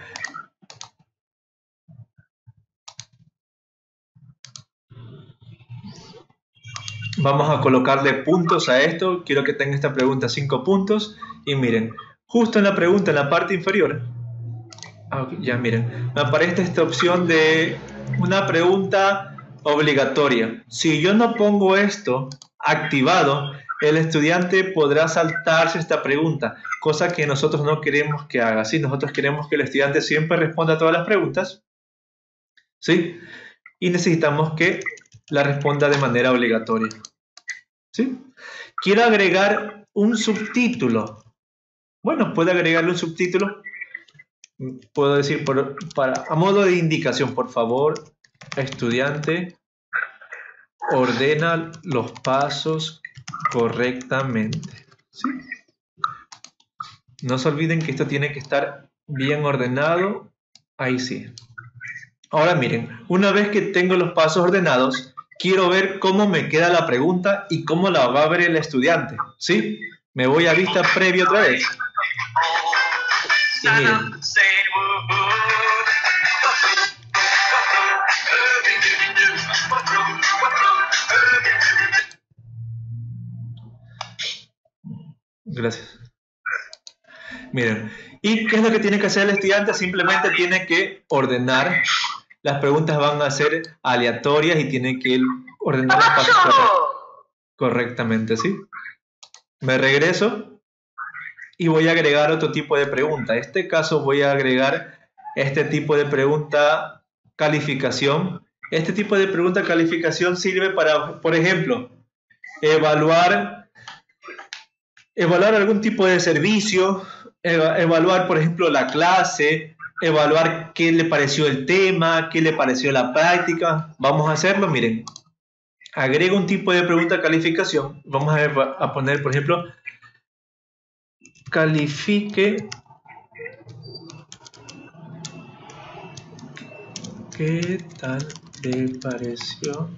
Speaker 2: Vamos a colocarle puntos a esto. Quiero que tenga esta pregunta 5 puntos. Y miren, justo en la pregunta, en la parte inferior, ah, ya miren, me aparece esta opción de una pregunta obligatoria. Si yo no pongo esto activado, el estudiante podrá saltarse esta pregunta, cosa que nosotros no queremos que haga. ¿sí? Nosotros queremos que el estudiante siempre responda a todas las preguntas. ¿sí? Y necesitamos que la responda de manera obligatoria. ¿sí? Quiero agregar un subtítulo. Bueno, puede agregarle un subtítulo. Puedo decir, para, a modo de indicación, por favor, estudiante, ordena los pasos correctamente. ¿sí? No se olviden que esto tiene que estar bien ordenado. Ahí sí. Ahora miren, una vez que tengo los pasos ordenados, quiero ver cómo me queda la pregunta y cómo la va a ver el estudiante. ¿Sí? Me voy a vista previa otra vez. Y miren, Gracias. Miren, ¿y qué es lo que tiene que hacer el estudiante? Simplemente tiene que ordenar las preguntas van a ser aleatorias y tiene que ordenar los pasos correctamente, ¿sí? Me regreso y voy a agregar otro tipo de pregunta. En este caso voy a agregar este tipo de pregunta calificación. Este tipo de pregunta calificación sirve para, por ejemplo, evaluar, evaluar algún tipo de servicio, evaluar, por ejemplo, la clase, evaluar qué le pareció el tema, qué le pareció la práctica. Vamos a hacerlo, miren. Agrego un tipo de pregunta calificación. Vamos a, a poner, por ejemplo, califique ¿Qué tal le pareció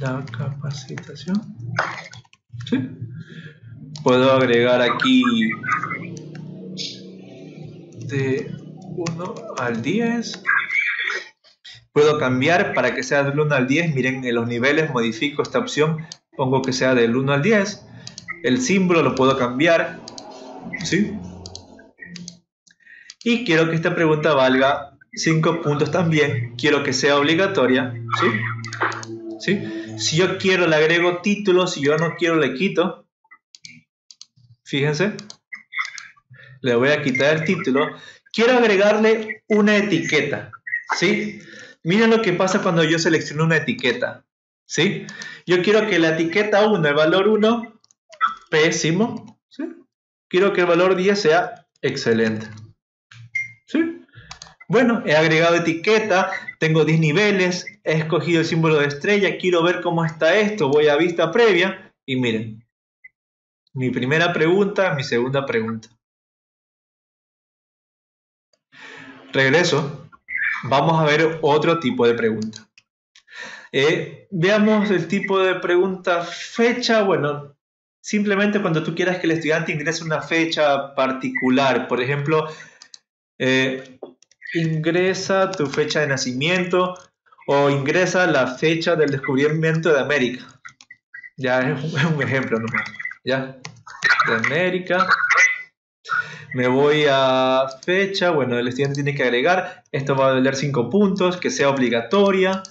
Speaker 2: la capacitación? ¿Sí? Puedo agregar aquí de 1 al 10. Puedo cambiar para que sea del 1 al 10. Miren, en los niveles modifico esta opción. Pongo que sea del 1 al 10. El símbolo lo puedo cambiar. ¿Sí? Y quiero que esta pregunta valga 5 puntos también. Quiero que sea obligatoria. ¿Sí? ¿Sí? Si yo quiero le agrego título, si yo no quiero le quito. Fíjense. Le voy a quitar el título. Quiero agregarle una etiqueta. ¿Sí? Miren lo que pasa cuando yo selecciono una etiqueta. ¿Sí? Yo quiero que la etiqueta 1, el valor 1, pésimo. ¿Sí? Quiero que el valor 10 sea excelente. ¿Sí? Bueno, he agregado etiqueta, tengo 10 niveles, he escogido el símbolo de estrella, quiero ver cómo está esto, voy a vista previa y miren, mi primera pregunta, mi segunda pregunta. Regreso. Vamos a ver otro tipo de pregunta. Eh, veamos el tipo de pregunta fecha. Bueno, simplemente cuando tú quieras que el estudiante ingrese una fecha particular. Por ejemplo, eh, ingresa tu fecha de nacimiento o ingresa la fecha del descubrimiento de América. Ya es un ejemplo nomás. ¿ya? De América. Me voy a fecha, bueno, el estudiante tiene que agregar, esto va a valer 5 puntos, que sea obligatoria.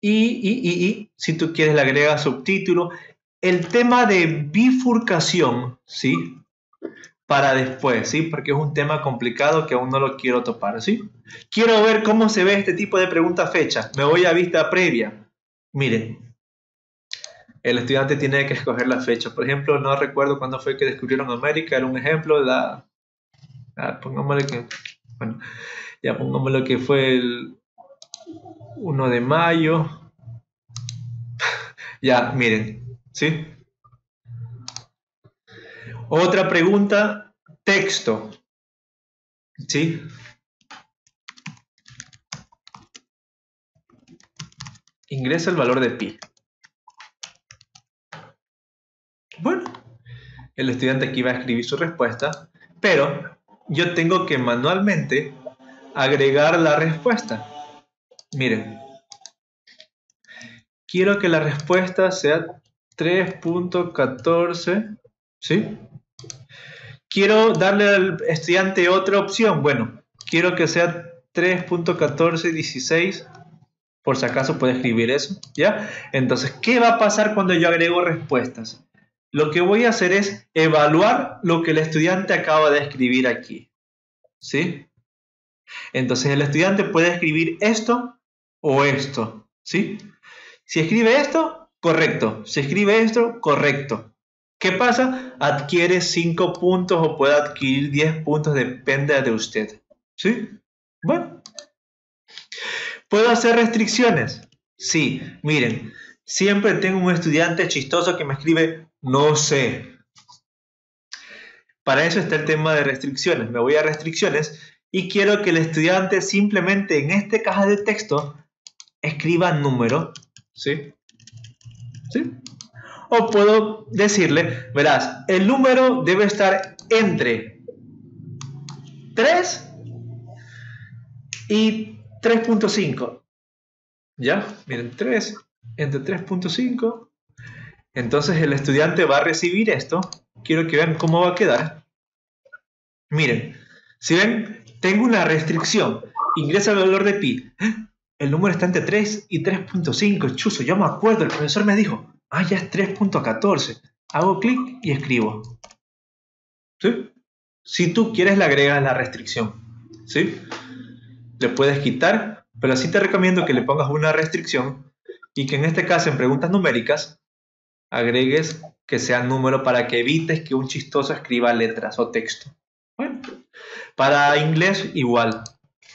Speaker 2: Y, y, y, y, si tú quieres le agregas subtítulo. El tema de bifurcación, ¿sí? Para después, ¿sí? Porque es un tema complicado que aún no lo quiero topar, ¿sí? Quiero ver cómo se ve este tipo de pregunta fecha. Me voy a vista previa. Miren, el estudiante tiene que escoger la fecha. Por ejemplo, no recuerdo cuándo fue que descubrieron América, era un ejemplo, la, ah, pongámosle que, bueno, ya pongámosle que fue el 1 de mayo. ya, miren, ¿sí? Otra pregunta, texto, ¿sí? Ingresa el valor de pi. Bueno, el estudiante aquí va a escribir su respuesta, pero yo tengo que manualmente agregar la respuesta. Miren, quiero que la respuesta sea 3.14, ¿sí? Quiero darle al estudiante otra opción. Bueno, quiero que sea 3.1416. Por si acaso puede escribir eso, ¿ya? Entonces, ¿qué va a pasar cuando yo agrego respuestas? lo que voy a hacer es evaluar lo que el estudiante acaba de escribir aquí. ¿Sí? Entonces el estudiante puede escribir esto o esto. ¿Sí? Si escribe esto, correcto. Si escribe esto, correcto. ¿Qué pasa? Adquiere 5 puntos o puede adquirir 10 puntos, depende de usted. ¿Sí? Bueno. ¿Puedo hacer restricciones? Sí, miren, siempre tengo un estudiante chistoso que me escribe no sé. Para eso está el tema de restricciones. Me voy a restricciones y quiero que el estudiante simplemente en este caja de texto escriba número. ¿Sí? ¿Sí? O puedo decirle, verás, el número debe estar entre 3 y 3.5. ¿Ya? Miren, 3 entre 3.5 entonces el estudiante va a recibir esto. Quiero que vean cómo va a quedar. Miren, si ven, tengo una restricción. Ingresa el valor de pi. El número está entre 3 y 3.5. Chuzo, yo me acuerdo, el profesor me dijo, ah, ya es 3.14. Hago clic y escribo. ¿Sí? Si tú quieres, le agregas la restricción. ¿Sí? Le puedes quitar, pero sí te recomiendo que le pongas una restricción y que en este caso, en preguntas numéricas, agregues que sea número para que evites que un chistoso escriba letras o texto. Bueno, para inglés igual.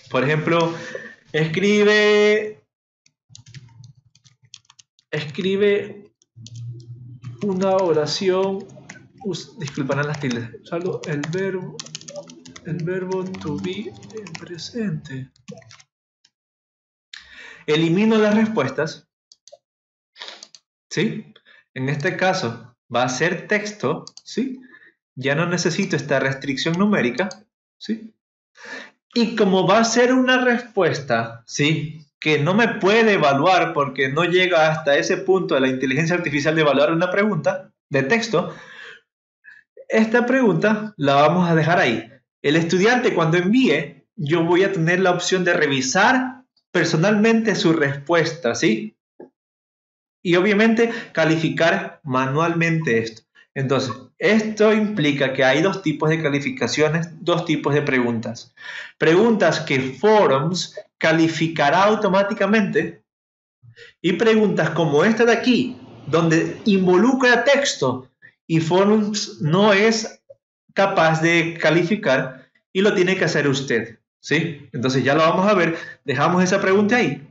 Speaker 2: Por ejemplo, escribe escribe una oración disculparán las tildes solo el verbo el verbo to be en presente elimino las respuestas ¿sí? en este caso va a ser texto ¿sí? ya no necesito esta restricción numérica ¿sí? y como va a ser una respuesta ¿sí? Que no me puede evaluar porque no llega hasta ese punto de la inteligencia artificial de evaluar una pregunta de texto, esta pregunta la vamos a dejar ahí. El estudiante cuando envíe, yo voy a tener la opción de revisar personalmente su respuesta, ¿sí? Y obviamente calificar manualmente esto. Entonces, esto implica que hay dos tipos de calificaciones, dos tipos de preguntas. Preguntas que Forums calificará automáticamente y preguntas como esta de aquí, donde involucra texto y Forums no es capaz de calificar y lo tiene que hacer usted. ¿Sí? Entonces ya lo vamos a ver. Dejamos esa pregunta ahí.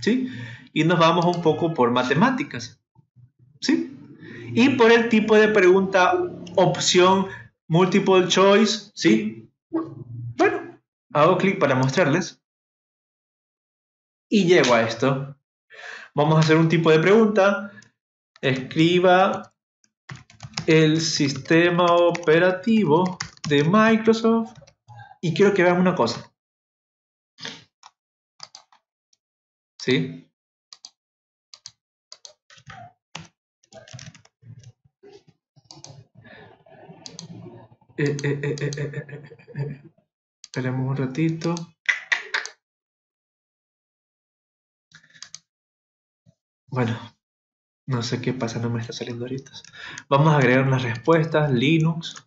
Speaker 2: ¿Sí? Y nos vamos un poco por matemáticas. ¿Sí? Y por el tipo de pregunta opción multiple choice, ¿sí? Bueno, hago clic para mostrarles y llego a esto. Vamos a hacer un tipo de pregunta. Escriba el sistema operativo de Microsoft y quiero que vean una cosa. ¿Sí? Eh, eh, eh, Esperemos un ratito. Bueno, no sé qué pasa, no me está saliendo ahorita. Vamos a agregar unas respuestas, Linux.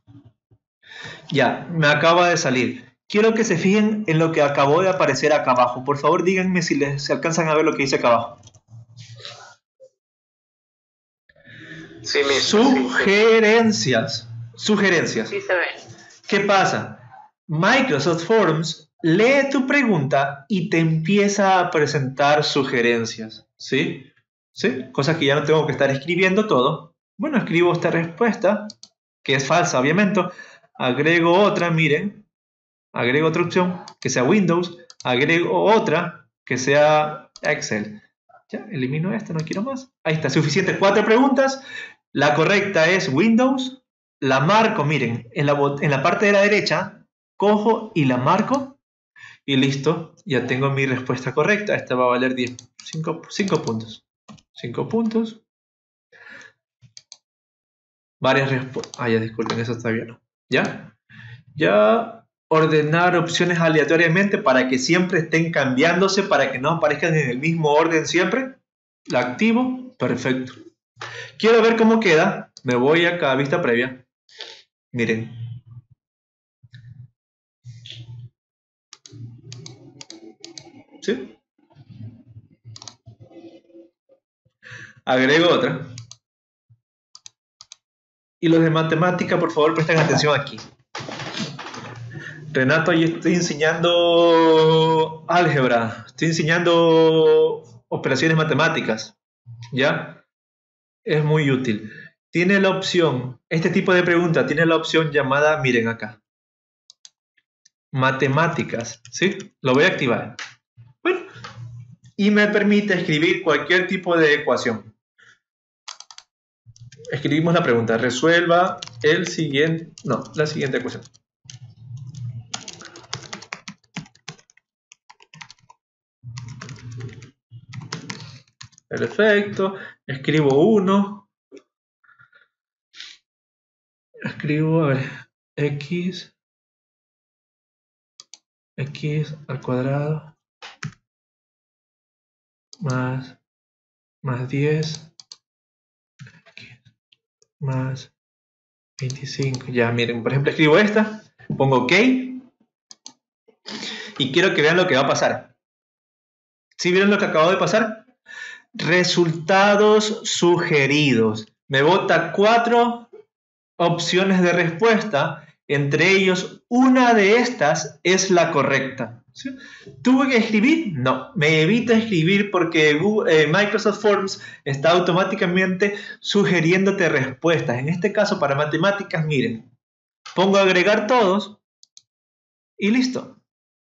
Speaker 2: Ya, me acaba de salir. Quiero que se fijen en lo que acabó de aparecer acá abajo. Por favor, díganme si les, se alcanzan a ver lo que dice acá abajo. Sugerencias. Sugerencias.
Speaker 1: Sí se ve.
Speaker 2: ¿Qué pasa? Microsoft Forms lee tu pregunta y te empieza a presentar sugerencias. ¿Sí? ¿Sí? Cosas que ya no tengo que estar escribiendo todo. Bueno, escribo esta respuesta, que es falsa, obviamente. Agrego otra, miren. Agrego otra opción, que sea Windows. Agrego otra, que sea Excel. Ya, elimino esta, no quiero más. Ahí está, suficiente. Cuatro preguntas. La correcta es Windows, la marco, miren, en la, en la parte de la derecha, cojo y la marco y listo, ya tengo mi respuesta correcta. Esta va a valer 10, 5, puntos. 5 puntos. Varias respuestas. Ah, ya disculpen, eso está bien. ¿Ya? Ya ordenar opciones aleatoriamente para que siempre estén cambiándose, para que no aparezcan en el mismo orden siempre. La activo. Perfecto. Quiero ver cómo queda. Me voy acá a vista previa. Miren. ¿Sí? Agrego otra. Y los de matemática, por favor, presten atención aquí. Renato, ahí estoy enseñando álgebra, estoy enseñando operaciones matemáticas. ¿Ya? Es muy útil tiene la opción, este tipo de pregunta tiene la opción llamada, miren acá, matemáticas, ¿sí? Lo voy a activar. Bueno, y me permite escribir cualquier tipo de ecuación. Escribimos la pregunta, resuelva el siguiente, no, la siguiente ecuación. Perfecto, escribo 1, escribo, a ver, x x al cuadrado más, más 10 más 25. Ya, miren, por ejemplo, escribo esta, pongo OK y quiero que vean lo que va a pasar. ¿Sí vieron lo que acabo de pasar? Resultados sugeridos. Me bota cuatro opciones de respuesta. Entre ellos, una de estas es la correcta. ¿Tuve que escribir? No, me evita escribir porque eh, Microsoft Forms está automáticamente sugiriéndote respuestas. En este caso, para matemáticas, miren, pongo agregar todos y listo.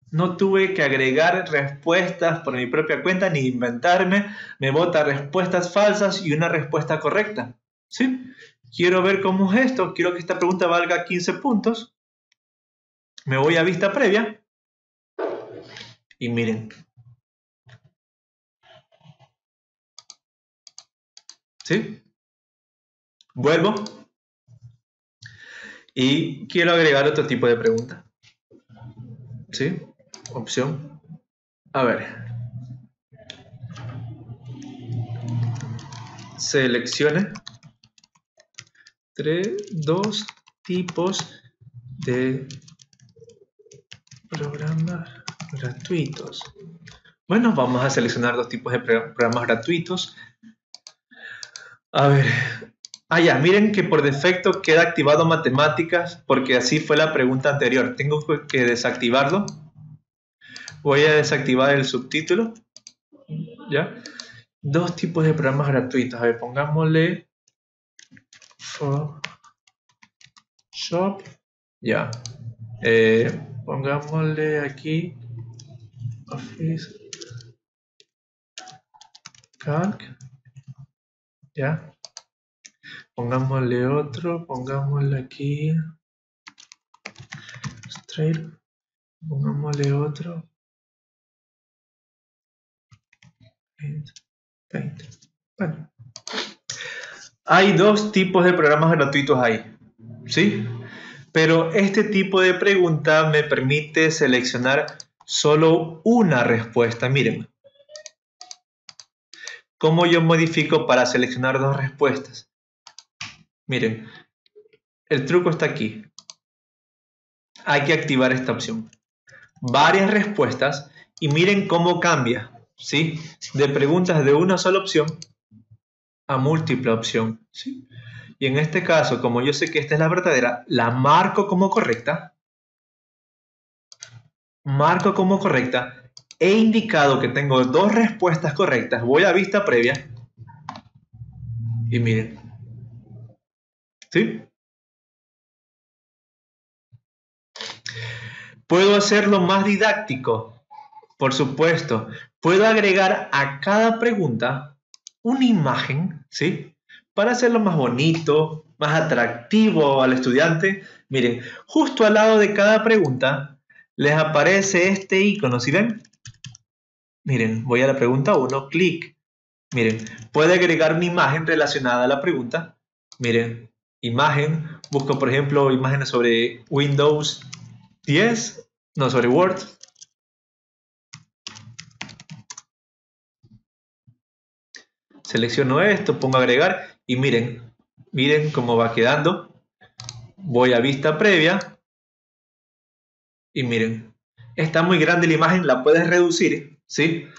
Speaker 2: No tuve que agregar respuestas por mi propia cuenta ni inventarme. Me bota respuestas falsas y una respuesta correcta. ¿Sí? Quiero ver cómo es esto. Quiero que esta pregunta valga 15 puntos. Me voy a vista previa y miren. ¿Sí? Vuelvo. Y quiero agregar otro tipo de pregunta. ¿Sí? Opción. A ver. Seleccione tres, dos tipos de programas gratuitos. Bueno, vamos a seleccionar dos tipos de programas gratuitos. A ver. Ah, ya, miren que por defecto queda activado matemáticas porque así fue la pregunta anterior. Tengo que desactivarlo. Voy a desactivar el subtítulo. ¿Ya? Dos tipos de programas gratuitos. A ver, pongámosle Photoshop. Ya. Eh, pongámosle aquí Office Calc. Ya. Pongámosle otro, pongámosle aquí. Straight. Pongámosle otro. Paint. Bueno. Hay dos tipos de programas gratuitos ahí. ¿Sí? Pero este tipo de pregunta me permite seleccionar solo una respuesta. Miren, ¿cómo yo modifico para seleccionar dos respuestas? Miren, el truco está aquí. Hay que activar esta opción. Varias respuestas y miren cómo cambia, ¿sí? De preguntas de una sola opción a múltiple opción, ¿sí? Y en este caso, como yo sé que esta es la verdadera, la marco como correcta marco como correcta, he indicado que tengo dos respuestas correctas, voy a vista previa y miren. ¿Sí? Puedo hacerlo más didáctico, por supuesto. Puedo agregar a cada pregunta una imagen, ¿sí? Para hacerlo más bonito, más atractivo al estudiante. Miren, justo al lado de cada pregunta les aparece este icono, ¿sí ven? Miren, voy a la pregunta 1, clic. Miren, puede agregar una imagen relacionada a la pregunta. Miren, imagen, busco por ejemplo imágenes sobre Windows 10, no, sobre Word. Selecciono esto, pongo agregar y miren, miren cómo va quedando. Voy a vista previa y miren, está muy grande la imagen, la puedes reducir, ¿sí?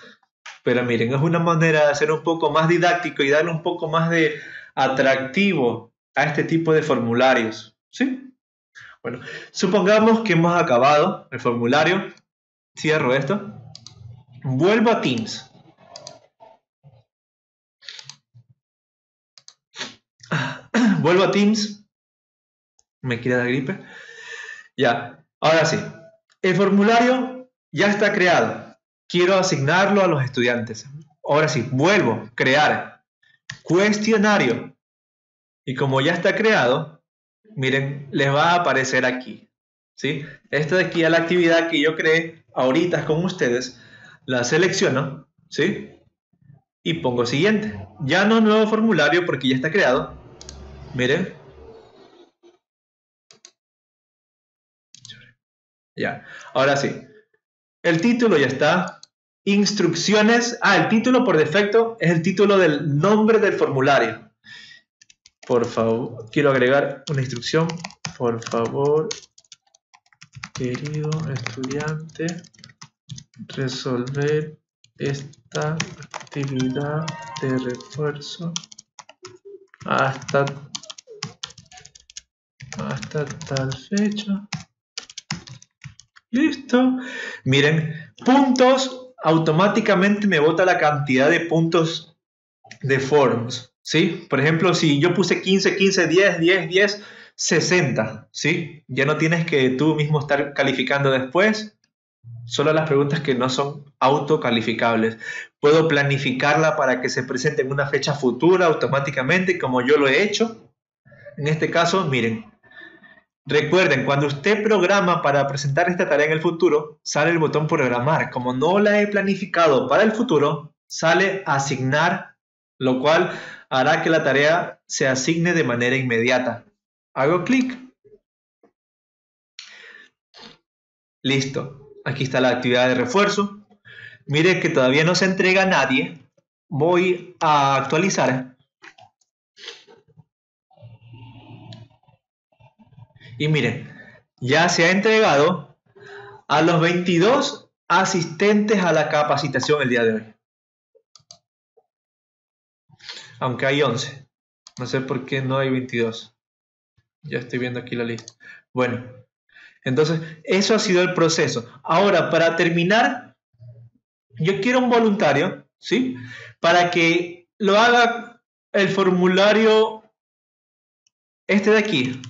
Speaker 2: Pero miren, es una manera de hacer un poco más didáctico y darle un poco más de atractivo a este tipo de formularios, ¿sí? Bueno, supongamos que hemos acabado el formulario. Cierro esto. Vuelvo a Teams. Vuelvo a Teams. Me quiere dar gripe. Ya, ahora sí. El formulario ya está creado. Quiero asignarlo a los estudiantes. Ahora sí, vuelvo, crear. Cuestionario. Y como ya está creado, miren, les va a aparecer aquí. ¿sí? Esta de aquí es la actividad que yo creé ahorita con ustedes. La selecciono, ¿sí? Y pongo siguiente. Ya no nuevo formulario porque ya está creado. Miren, Ya, ahora sí. El título ya está. Instrucciones. Ah, el título por defecto es el título del nombre del formulario. Por favor, quiero agregar una instrucción. Por favor, querido estudiante, resolver esta actividad de refuerzo hasta hasta tal fecha. Listo. Miren, puntos, automáticamente me bota la cantidad de puntos de forms. ¿Sí? Por ejemplo, si yo puse 15, 15, 10, 10, 10, 60. ¿Sí? Ya no tienes que tú mismo estar calificando después. Solo las preguntas que no son autocalificables. Puedo planificarla para que se presente en una fecha futura automáticamente, como yo lo he hecho. En este caso, miren, Recuerden, cuando usted programa para presentar esta tarea en el futuro, sale el botón programar. Como no la he planificado para el futuro, sale asignar, lo cual hará que la tarea se asigne de manera inmediata. Hago clic. Listo. Aquí está la actividad de refuerzo. Mire que todavía no se entrega a nadie. Voy a actualizar. Y miren, ya se ha entregado a los 22 asistentes a la capacitación el día de hoy. Aunque hay 11. No sé por qué no hay 22. Ya estoy viendo aquí la lista. Bueno, entonces eso ha sido el proceso. Ahora, para terminar, yo quiero un voluntario, ¿sí? Para que lo haga el formulario este de aquí,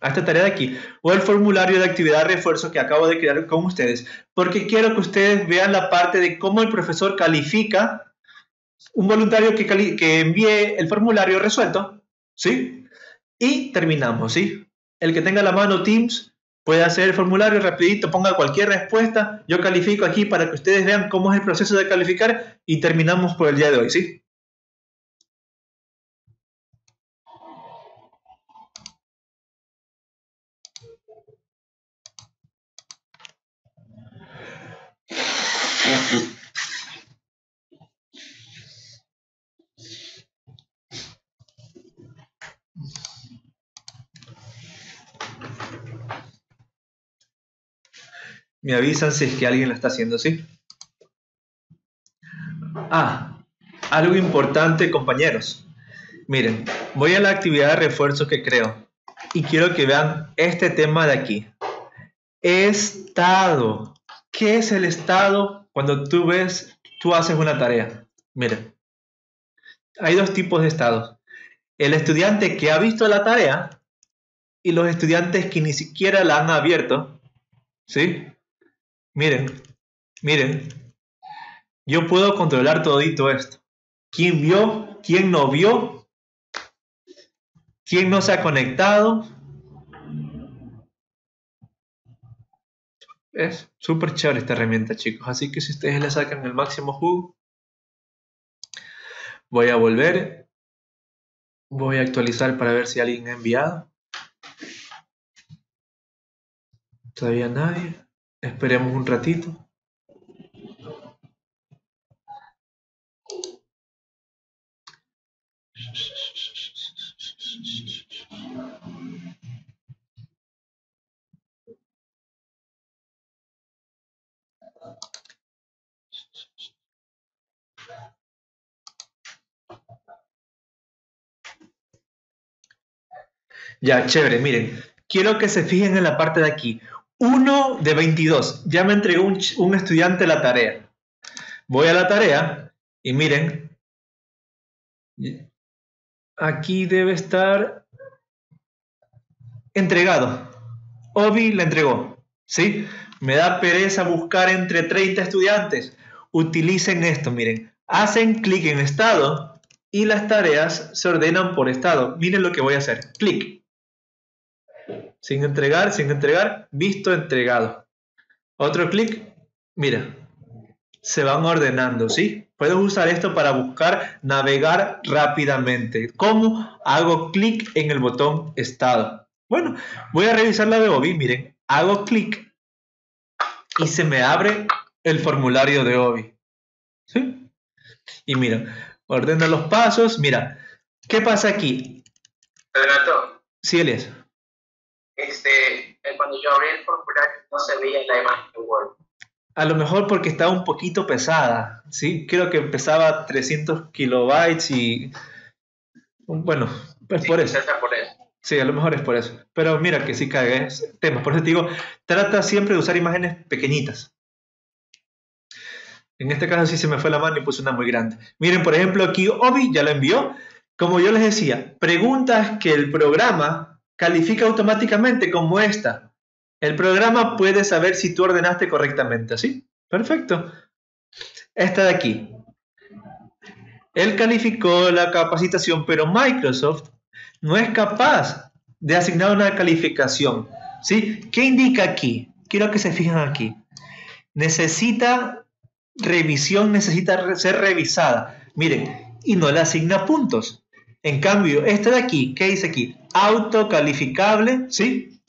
Speaker 2: a esta tarea de aquí, o el formulario de actividad refuerzo que acabo de crear con ustedes, porque quiero que ustedes vean la parte de cómo el profesor califica un voluntario que, que envíe el formulario resuelto, ¿sí? Y terminamos, ¿sí? El que tenga la mano Teams puede hacer el formulario rapidito, ponga cualquier respuesta, yo califico aquí para que ustedes vean cómo es el proceso de calificar y terminamos por el día de hoy, ¿sí? Me avisan si es que alguien lo está haciendo, ¿sí? Ah, algo importante, compañeros. Miren, voy a la actividad de refuerzo que creo y quiero que vean este tema de aquí. Estado. ¿Qué es el estado cuando tú ves, tú haces una tarea? Miren, hay dos tipos de estados. El estudiante que ha visto la tarea y los estudiantes que ni siquiera la han abierto, ¿sí? Miren, miren, yo puedo controlar todito esto. ¿Quién vio? ¿Quién no vio? ¿Quién no se ha conectado? Es súper chévere esta herramienta, chicos. Así que si ustedes le sacan el máximo jugo, voy a volver. Voy a actualizar para ver si alguien ha enviado. Todavía nadie. Esperemos un ratito. Ya, chévere, miren. Quiero que se fijen en la parte de aquí. 1 de 22. Ya me entregó un, estudiante la tarea. Voy a la tarea y miren, aquí debe estar entregado. Obi la entregó. ¿Sí? Me da pereza buscar entre 30 estudiantes. Utilicen esto, miren. Hacen clic en estado y las tareas se ordenan por estado. Miren lo que voy a hacer. Clic sin entregar, sin entregar, visto, entregado. Otro clic, mira, se van ordenando, ¿sí? Puedes usar esto para buscar, navegar rápidamente. ¿Cómo? Hago clic en el botón estado. Bueno, voy a revisar la de Obi, miren, hago clic y se me abre el formulario de OBI. ¿Sí? Y mira, ordena los pasos. Mira, ¿qué pasa aquí?
Speaker 1: Renato.
Speaker 2: Sí, Elias.
Speaker 1: Cuando yo abrí el formulario no se veía la imagen de Word.
Speaker 2: A lo mejor porque estaba un poquito pesada, ¿sí? Creo que pesaba 300 kilobytes y... Bueno, pues por eso.
Speaker 1: por eso.
Speaker 2: Sí, a lo mejor es por eso. Pero mira que sí cae temas. Por eso te digo, trata siempre de usar imágenes pequeñitas. En este caso sí se me fue la mano y puse una muy grande. Miren, por ejemplo, aquí Obi ya lo envió. Como yo les decía, preguntas que el programa califica automáticamente como esta. El programa puede saber si tú ordenaste correctamente, ¿sí? Perfecto. Esta de aquí. Él calificó la capacitación, pero Microsoft no es capaz de asignar una calificación. ¿sí? ¿Qué indica aquí? Quiero que se fijen aquí. Necesita revisión, necesita ser revisada. Miren, y no le asigna puntos. En cambio, este de aquí, ¿qué dice aquí? Autocalificable, ¿sí?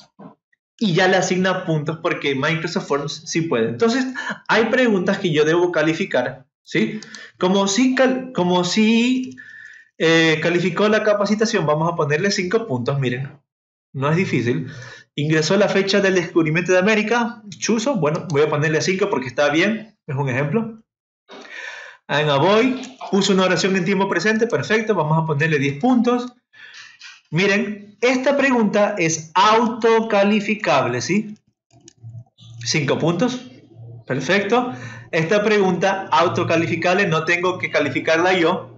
Speaker 2: Y ya le asigna puntos porque Microsoft Forms sí puede. Entonces, hay preguntas que yo debo calificar, ¿sí? Como si, eh, calificó la capacitación, vamos a ponerle 5 puntos, miren, no es difícil. Ingresó la fecha del descubrimiento de América, chuzo, bueno, voy a ponerle 5 porque está bien, es un ejemplo. En Avoy puso una oración en tiempo presente, perfecto, vamos a ponerle 10 puntos. Miren, esta pregunta es autocalificable, ¿sí? 5 puntos, perfecto. Esta pregunta autocalificable no tengo que calificarla yo,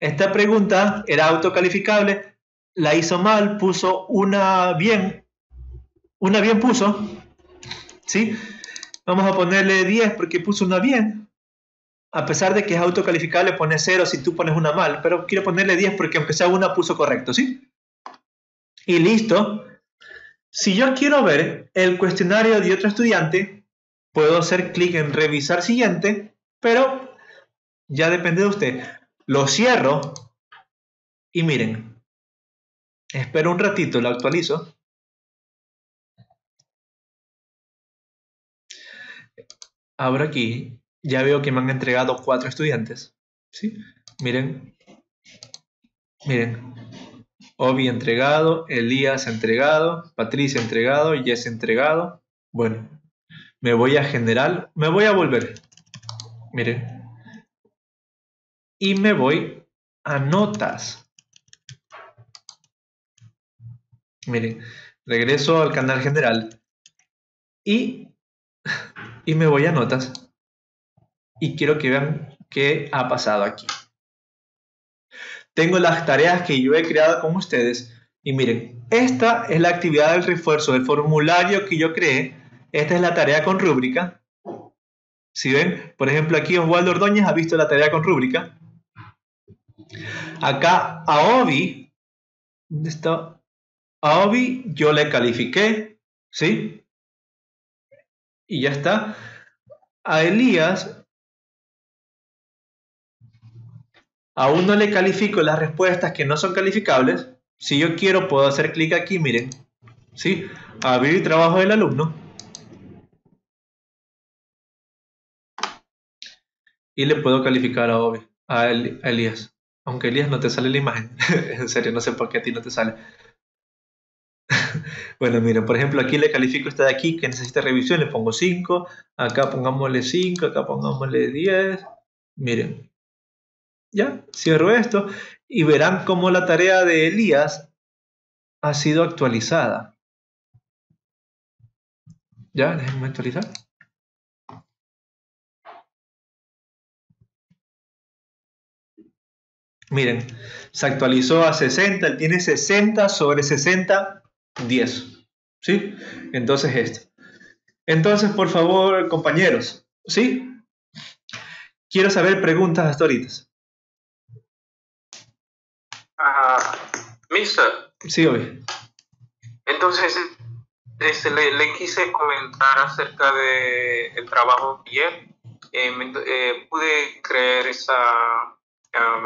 Speaker 2: esta pregunta era autocalificable, la hizo mal, puso una bien, una bien puso, ¿sí? Vamos a ponerle 10 porque puso una bien. A pesar de que es autocalificable, pone 0 si tú pones una mal, pero quiero ponerle 10 porque aunque sea una puso correcto, ¿sí? Y listo. Si yo quiero ver el cuestionario de otro estudiante, puedo hacer clic en revisar siguiente, pero ya depende de usted. Lo cierro y miren, espero un ratito, lo actualizo. Abro aquí, ya veo que me han entregado cuatro estudiantes. ¿sí? Miren, miren, Obi entregado, Elías entregado, Patricia entregado, Jess entregado. Bueno, me voy a general, me voy a volver. Miren, y me voy a notas. Miren, regreso al canal general y, y me voy a notas y quiero que vean qué ha pasado aquí. Tengo las tareas que yo he creado con ustedes y miren, esta es la actividad del refuerzo del formulario que yo creé. Esta es la tarea con rúbrica. Si ven, por ejemplo, aquí Oswaldo Ordóñez ha visto la tarea con rúbrica. Acá a Obi, ¿dónde está? A yo le califiqué, ¿sí? Y ya está. A Elías, aún no le califico las respuestas que no son calificables. Si yo quiero, puedo hacer clic aquí, miren, ¿sí? Abrir trabajo del alumno. Y le puedo calificar a Obi, a Elías. Aunque Elías no te sale la imagen. en serio, no sé por qué a ti no te sale. bueno, mira, por ejemplo, aquí le califico esta de aquí que necesita revisión, le pongo 5. Acá pongámosle 5, acá pongámosle 10. Miren. Ya, cierro esto y verán cómo la tarea de Elías ha sido actualizada. Ya, déjenme actualizar. Miren, se actualizó a 60, él tiene 60 sobre 60, 10. ¿Sí? Entonces esto. Entonces, por favor, compañeros, ¿sí? Quiero saber preguntas hasta ahorita. Sí, hoy.
Speaker 3: Entonces, este, le, quise comentar acerca del el trabajo ayer. Eh, eh, pude creer esa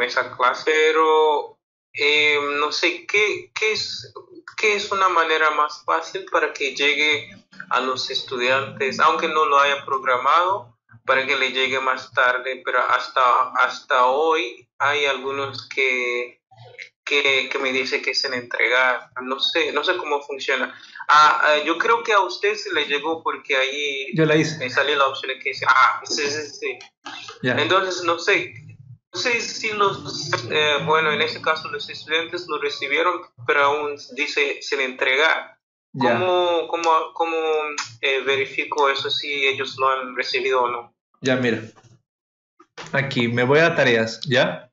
Speaker 3: esa clase, pero eh, no sé ¿qué, qué, es, qué es una manera más fácil para que llegue a los estudiantes, aunque no lo haya programado, para que le llegue más tarde, pero hasta, hasta hoy hay algunos que, que, me dicen que se le entrega, no sé, no sé cómo funciona. Ah, ah, yo creo que a usted se le llegó porque ahí
Speaker 2: yo la hice.
Speaker 3: salió la opción que dice, ah, sí, sí, sí. Entonces, no sé, no sé si los, eh, bueno, en este caso los estudiantes lo recibieron, pero aún dice se le entrega. ¿Cómo, cómo, cómo eh, verifico eso si ellos lo han recibido o no?
Speaker 2: Ya, mira. Aquí, me voy a tareas, ¿ya?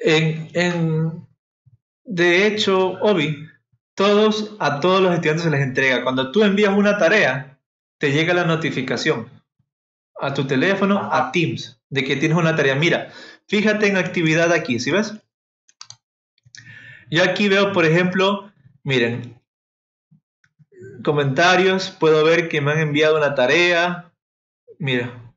Speaker 2: En, de hecho, Obi, todos, a todos los estudiantes se les entrega. Cuando tú envías una tarea, te llega la notificación a tu teléfono, a Teams, de que tienes una tarea. Mira, fíjate en actividad aquí, ¿sí ves? Yo aquí veo, por ejemplo, Miren, comentarios, puedo ver que me han enviado una tarea. Mira,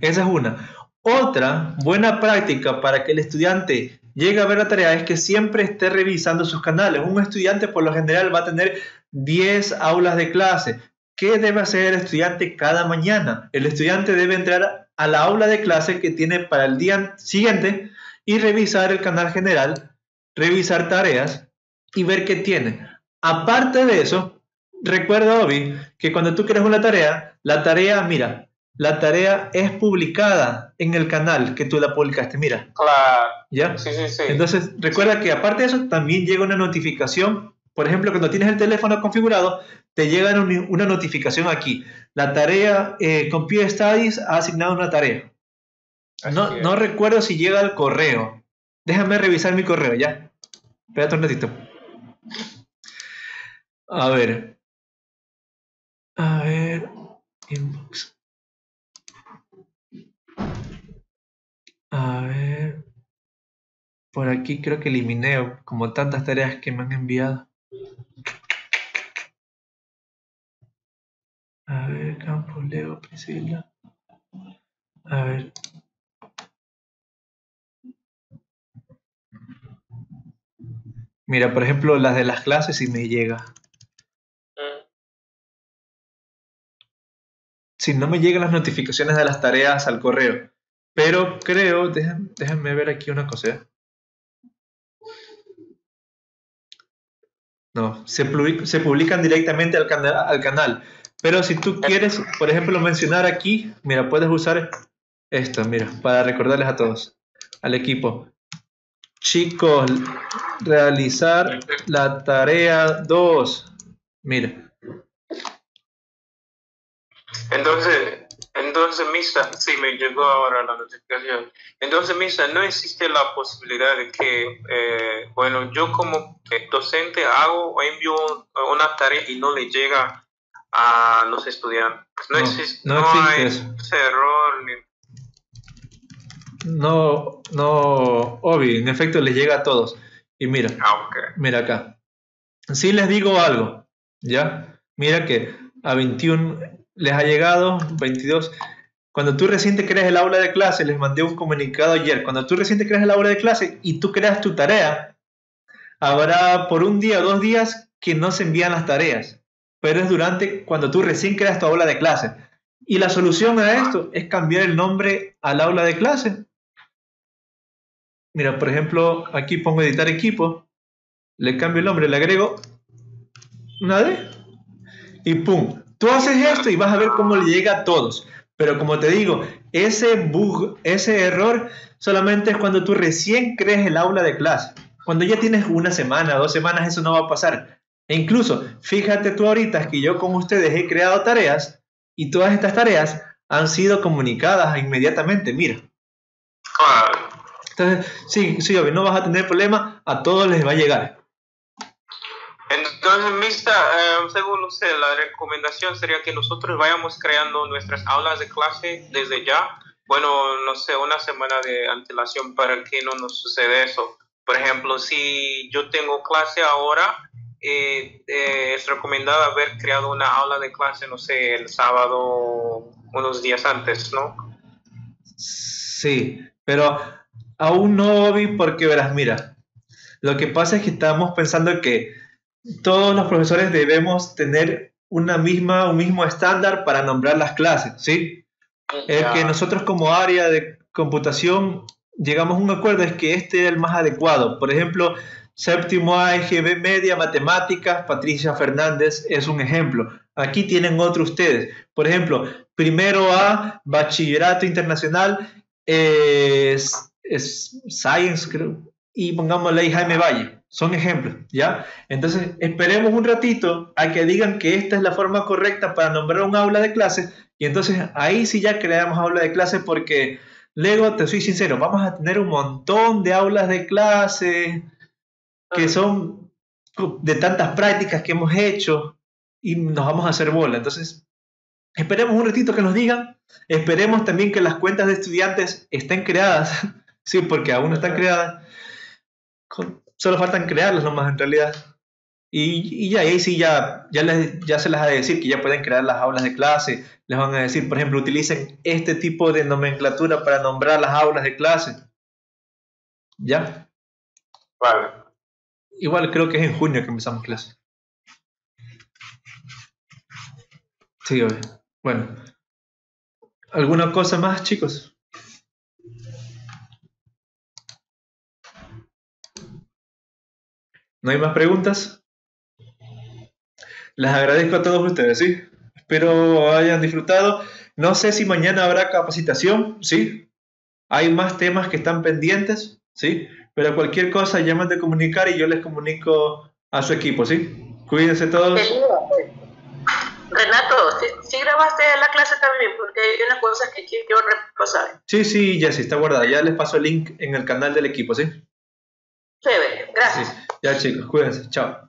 Speaker 2: esa es una. Otra buena práctica para que el estudiante llegue a ver la tarea es que siempre esté revisando sus canales. Un estudiante por lo general va a tener 10 aulas de clase. ¿Qué debe hacer el estudiante cada mañana? El estudiante debe entrar a la aula de clase que tiene para el día siguiente y revisar el canal general, revisar tareas y ver qué tiene. Aparte de eso, recuerda, Obi, que cuando tú quieres una tarea, la tarea, mira, la tarea es publicada en el canal que tú la publicaste, mira.
Speaker 3: Claro.
Speaker 2: ¿Ya? Sí, sí, sí. Entonces, recuerda que aparte de eso, también llega una notificación. Por ejemplo, cuando tienes el teléfono configurado, te llega una notificación aquí. La tarea eh, Computer Studies ha asignado una tarea. No, no recuerdo si llega al correo. Déjame revisar mi correo, ¿ya? Espérate un ratito. A ver. A ver. Inbox. A ver. Por aquí creo que eliminé como tantas tareas que me han enviado. A ver, Campo Leo, Priscila. A ver. Mira, por ejemplo, las de las clases si me llega. Si no me llegan las notificaciones de las tareas al correo. Pero creo, déjenme, ver aquí una cosa. ¿eh? No, se, publican directamente al, al canal. Pero si tú quieres, por ejemplo, mencionar aquí, mira, puedes usar esto, mira, para recordarles a todos, al equipo. Chicos, realizar la tarea 2. Mira.
Speaker 3: Entonces, entonces, Misa, sí, me llegó ahora la notificación. Entonces, Misa, no existe la posibilidad de que, eh, bueno, yo como docente hago o envío una tarea y no le llega a los estudiantes. No, existe, no, hay ese error ni
Speaker 2: no, no, obvio, en efecto les llega a todos. Y mira, ah, mira acá. Si les digo algo, ¿ya? Mira que a 21 les ha llegado, 22. Cuando tú recién te creas el aula de clase, les mandé un comunicado ayer. Cuando tú recién te creas el aula de clase y tú creas tu tarea, habrá por un día o dos días que no se envían las tareas. Pero es durante cuando tú recién creas tu aula de clase. Y la solución a esto es cambiar el nombre al aula de clase Mira, por ejemplo, aquí pongo editar equipo, le cambio el nombre, le agrego una D y pum. Tú haces esto y vas a ver cómo le llega a todos. Pero como te digo, ese bug, ese error, solamente es cuando tú recién crees el aula de clase. Cuando ya tienes una semana, dos semanas, eso no va a pasar. E incluso, fíjate tú ahorita que yo con ustedes he creado tareas y todas estas tareas han sido comunicadas inmediatamente. Mira. Entonces, sí, sí, no vas a tener problema, a todos les va a llegar.
Speaker 3: Entonces, Mista, eh, según usted, la recomendación sería que nosotros vayamos creando nuestras aulas de clase desde ya. Bueno, no sé, una semana de antelación para que no nos suceda eso. Por ejemplo, si yo tengo clase ahora, eh, eh, es recomendado haber creado una aula de clase, no sé, el sábado, unos días antes, ¿no?
Speaker 2: Sí, pero Aún no, Obi, porque verás, mira, lo que pasa es que estamos pensando que todos los profesores debemos tener una misma, un mismo estándar para nombrar las clases, ¿sí? El que nosotros como área de computación llegamos a un acuerdo es que este es el más adecuado. Por ejemplo, séptimo A, EGB Media, Matemáticas, Patricia Fernández es un ejemplo. Aquí tienen otro ustedes. Por ejemplo, primero A, Bachillerato Internacional, es, es Science, creo, y pongámosle ahí Jaime Valle. Son ejemplos, ¿ya? Entonces, esperemos un ratito a que digan que esta es la forma correcta para nombrar un aula de clases y entonces ahí sí ya creamos aula de clases porque luego, te soy sincero, vamos a tener un montón de aulas de clase que son de tantas prácticas que hemos hecho y nos vamos a hacer bola. Entonces, esperemos un ratito que nos digan, esperemos también que las cuentas de estudiantes estén creadas, sí, porque aún no están creadas solo faltan crearlas nomás en realidad. Y, y ya, ahí sí ya, ya, les, ya se les ha de decir que ya pueden crear las aulas de clase. Les van a decir, por ejemplo, utilicen este tipo de nomenclatura para nombrar las aulas de clase. ¿Ya?
Speaker 3: Vale.
Speaker 2: Igual creo que es en junio que empezamos clase. Sí, bueno. ¿Alguna cosa más, chicos? ¿No hay más preguntas? Les agradezco a todos ustedes, ¿sí? Espero hayan disfrutado. No sé si mañana habrá capacitación, ¿sí? Hay más temas que están pendientes, ¿sí? Pero cualquier cosa llaman de comunicar y yo les comunico a su equipo, ¿sí? Cuídense todos.
Speaker 4: Renato, ¿sí, grabaste la clase también? Porque hay una cosa que quiero repasar.
Speaker 2: Sí, sí, ya sí, está guardada. Ya les paso el link en el canal del equipo, ¿sí?
Speaker 4: Chévere, gracias.
Speaker 2: Ya chicos, cuídense, chao.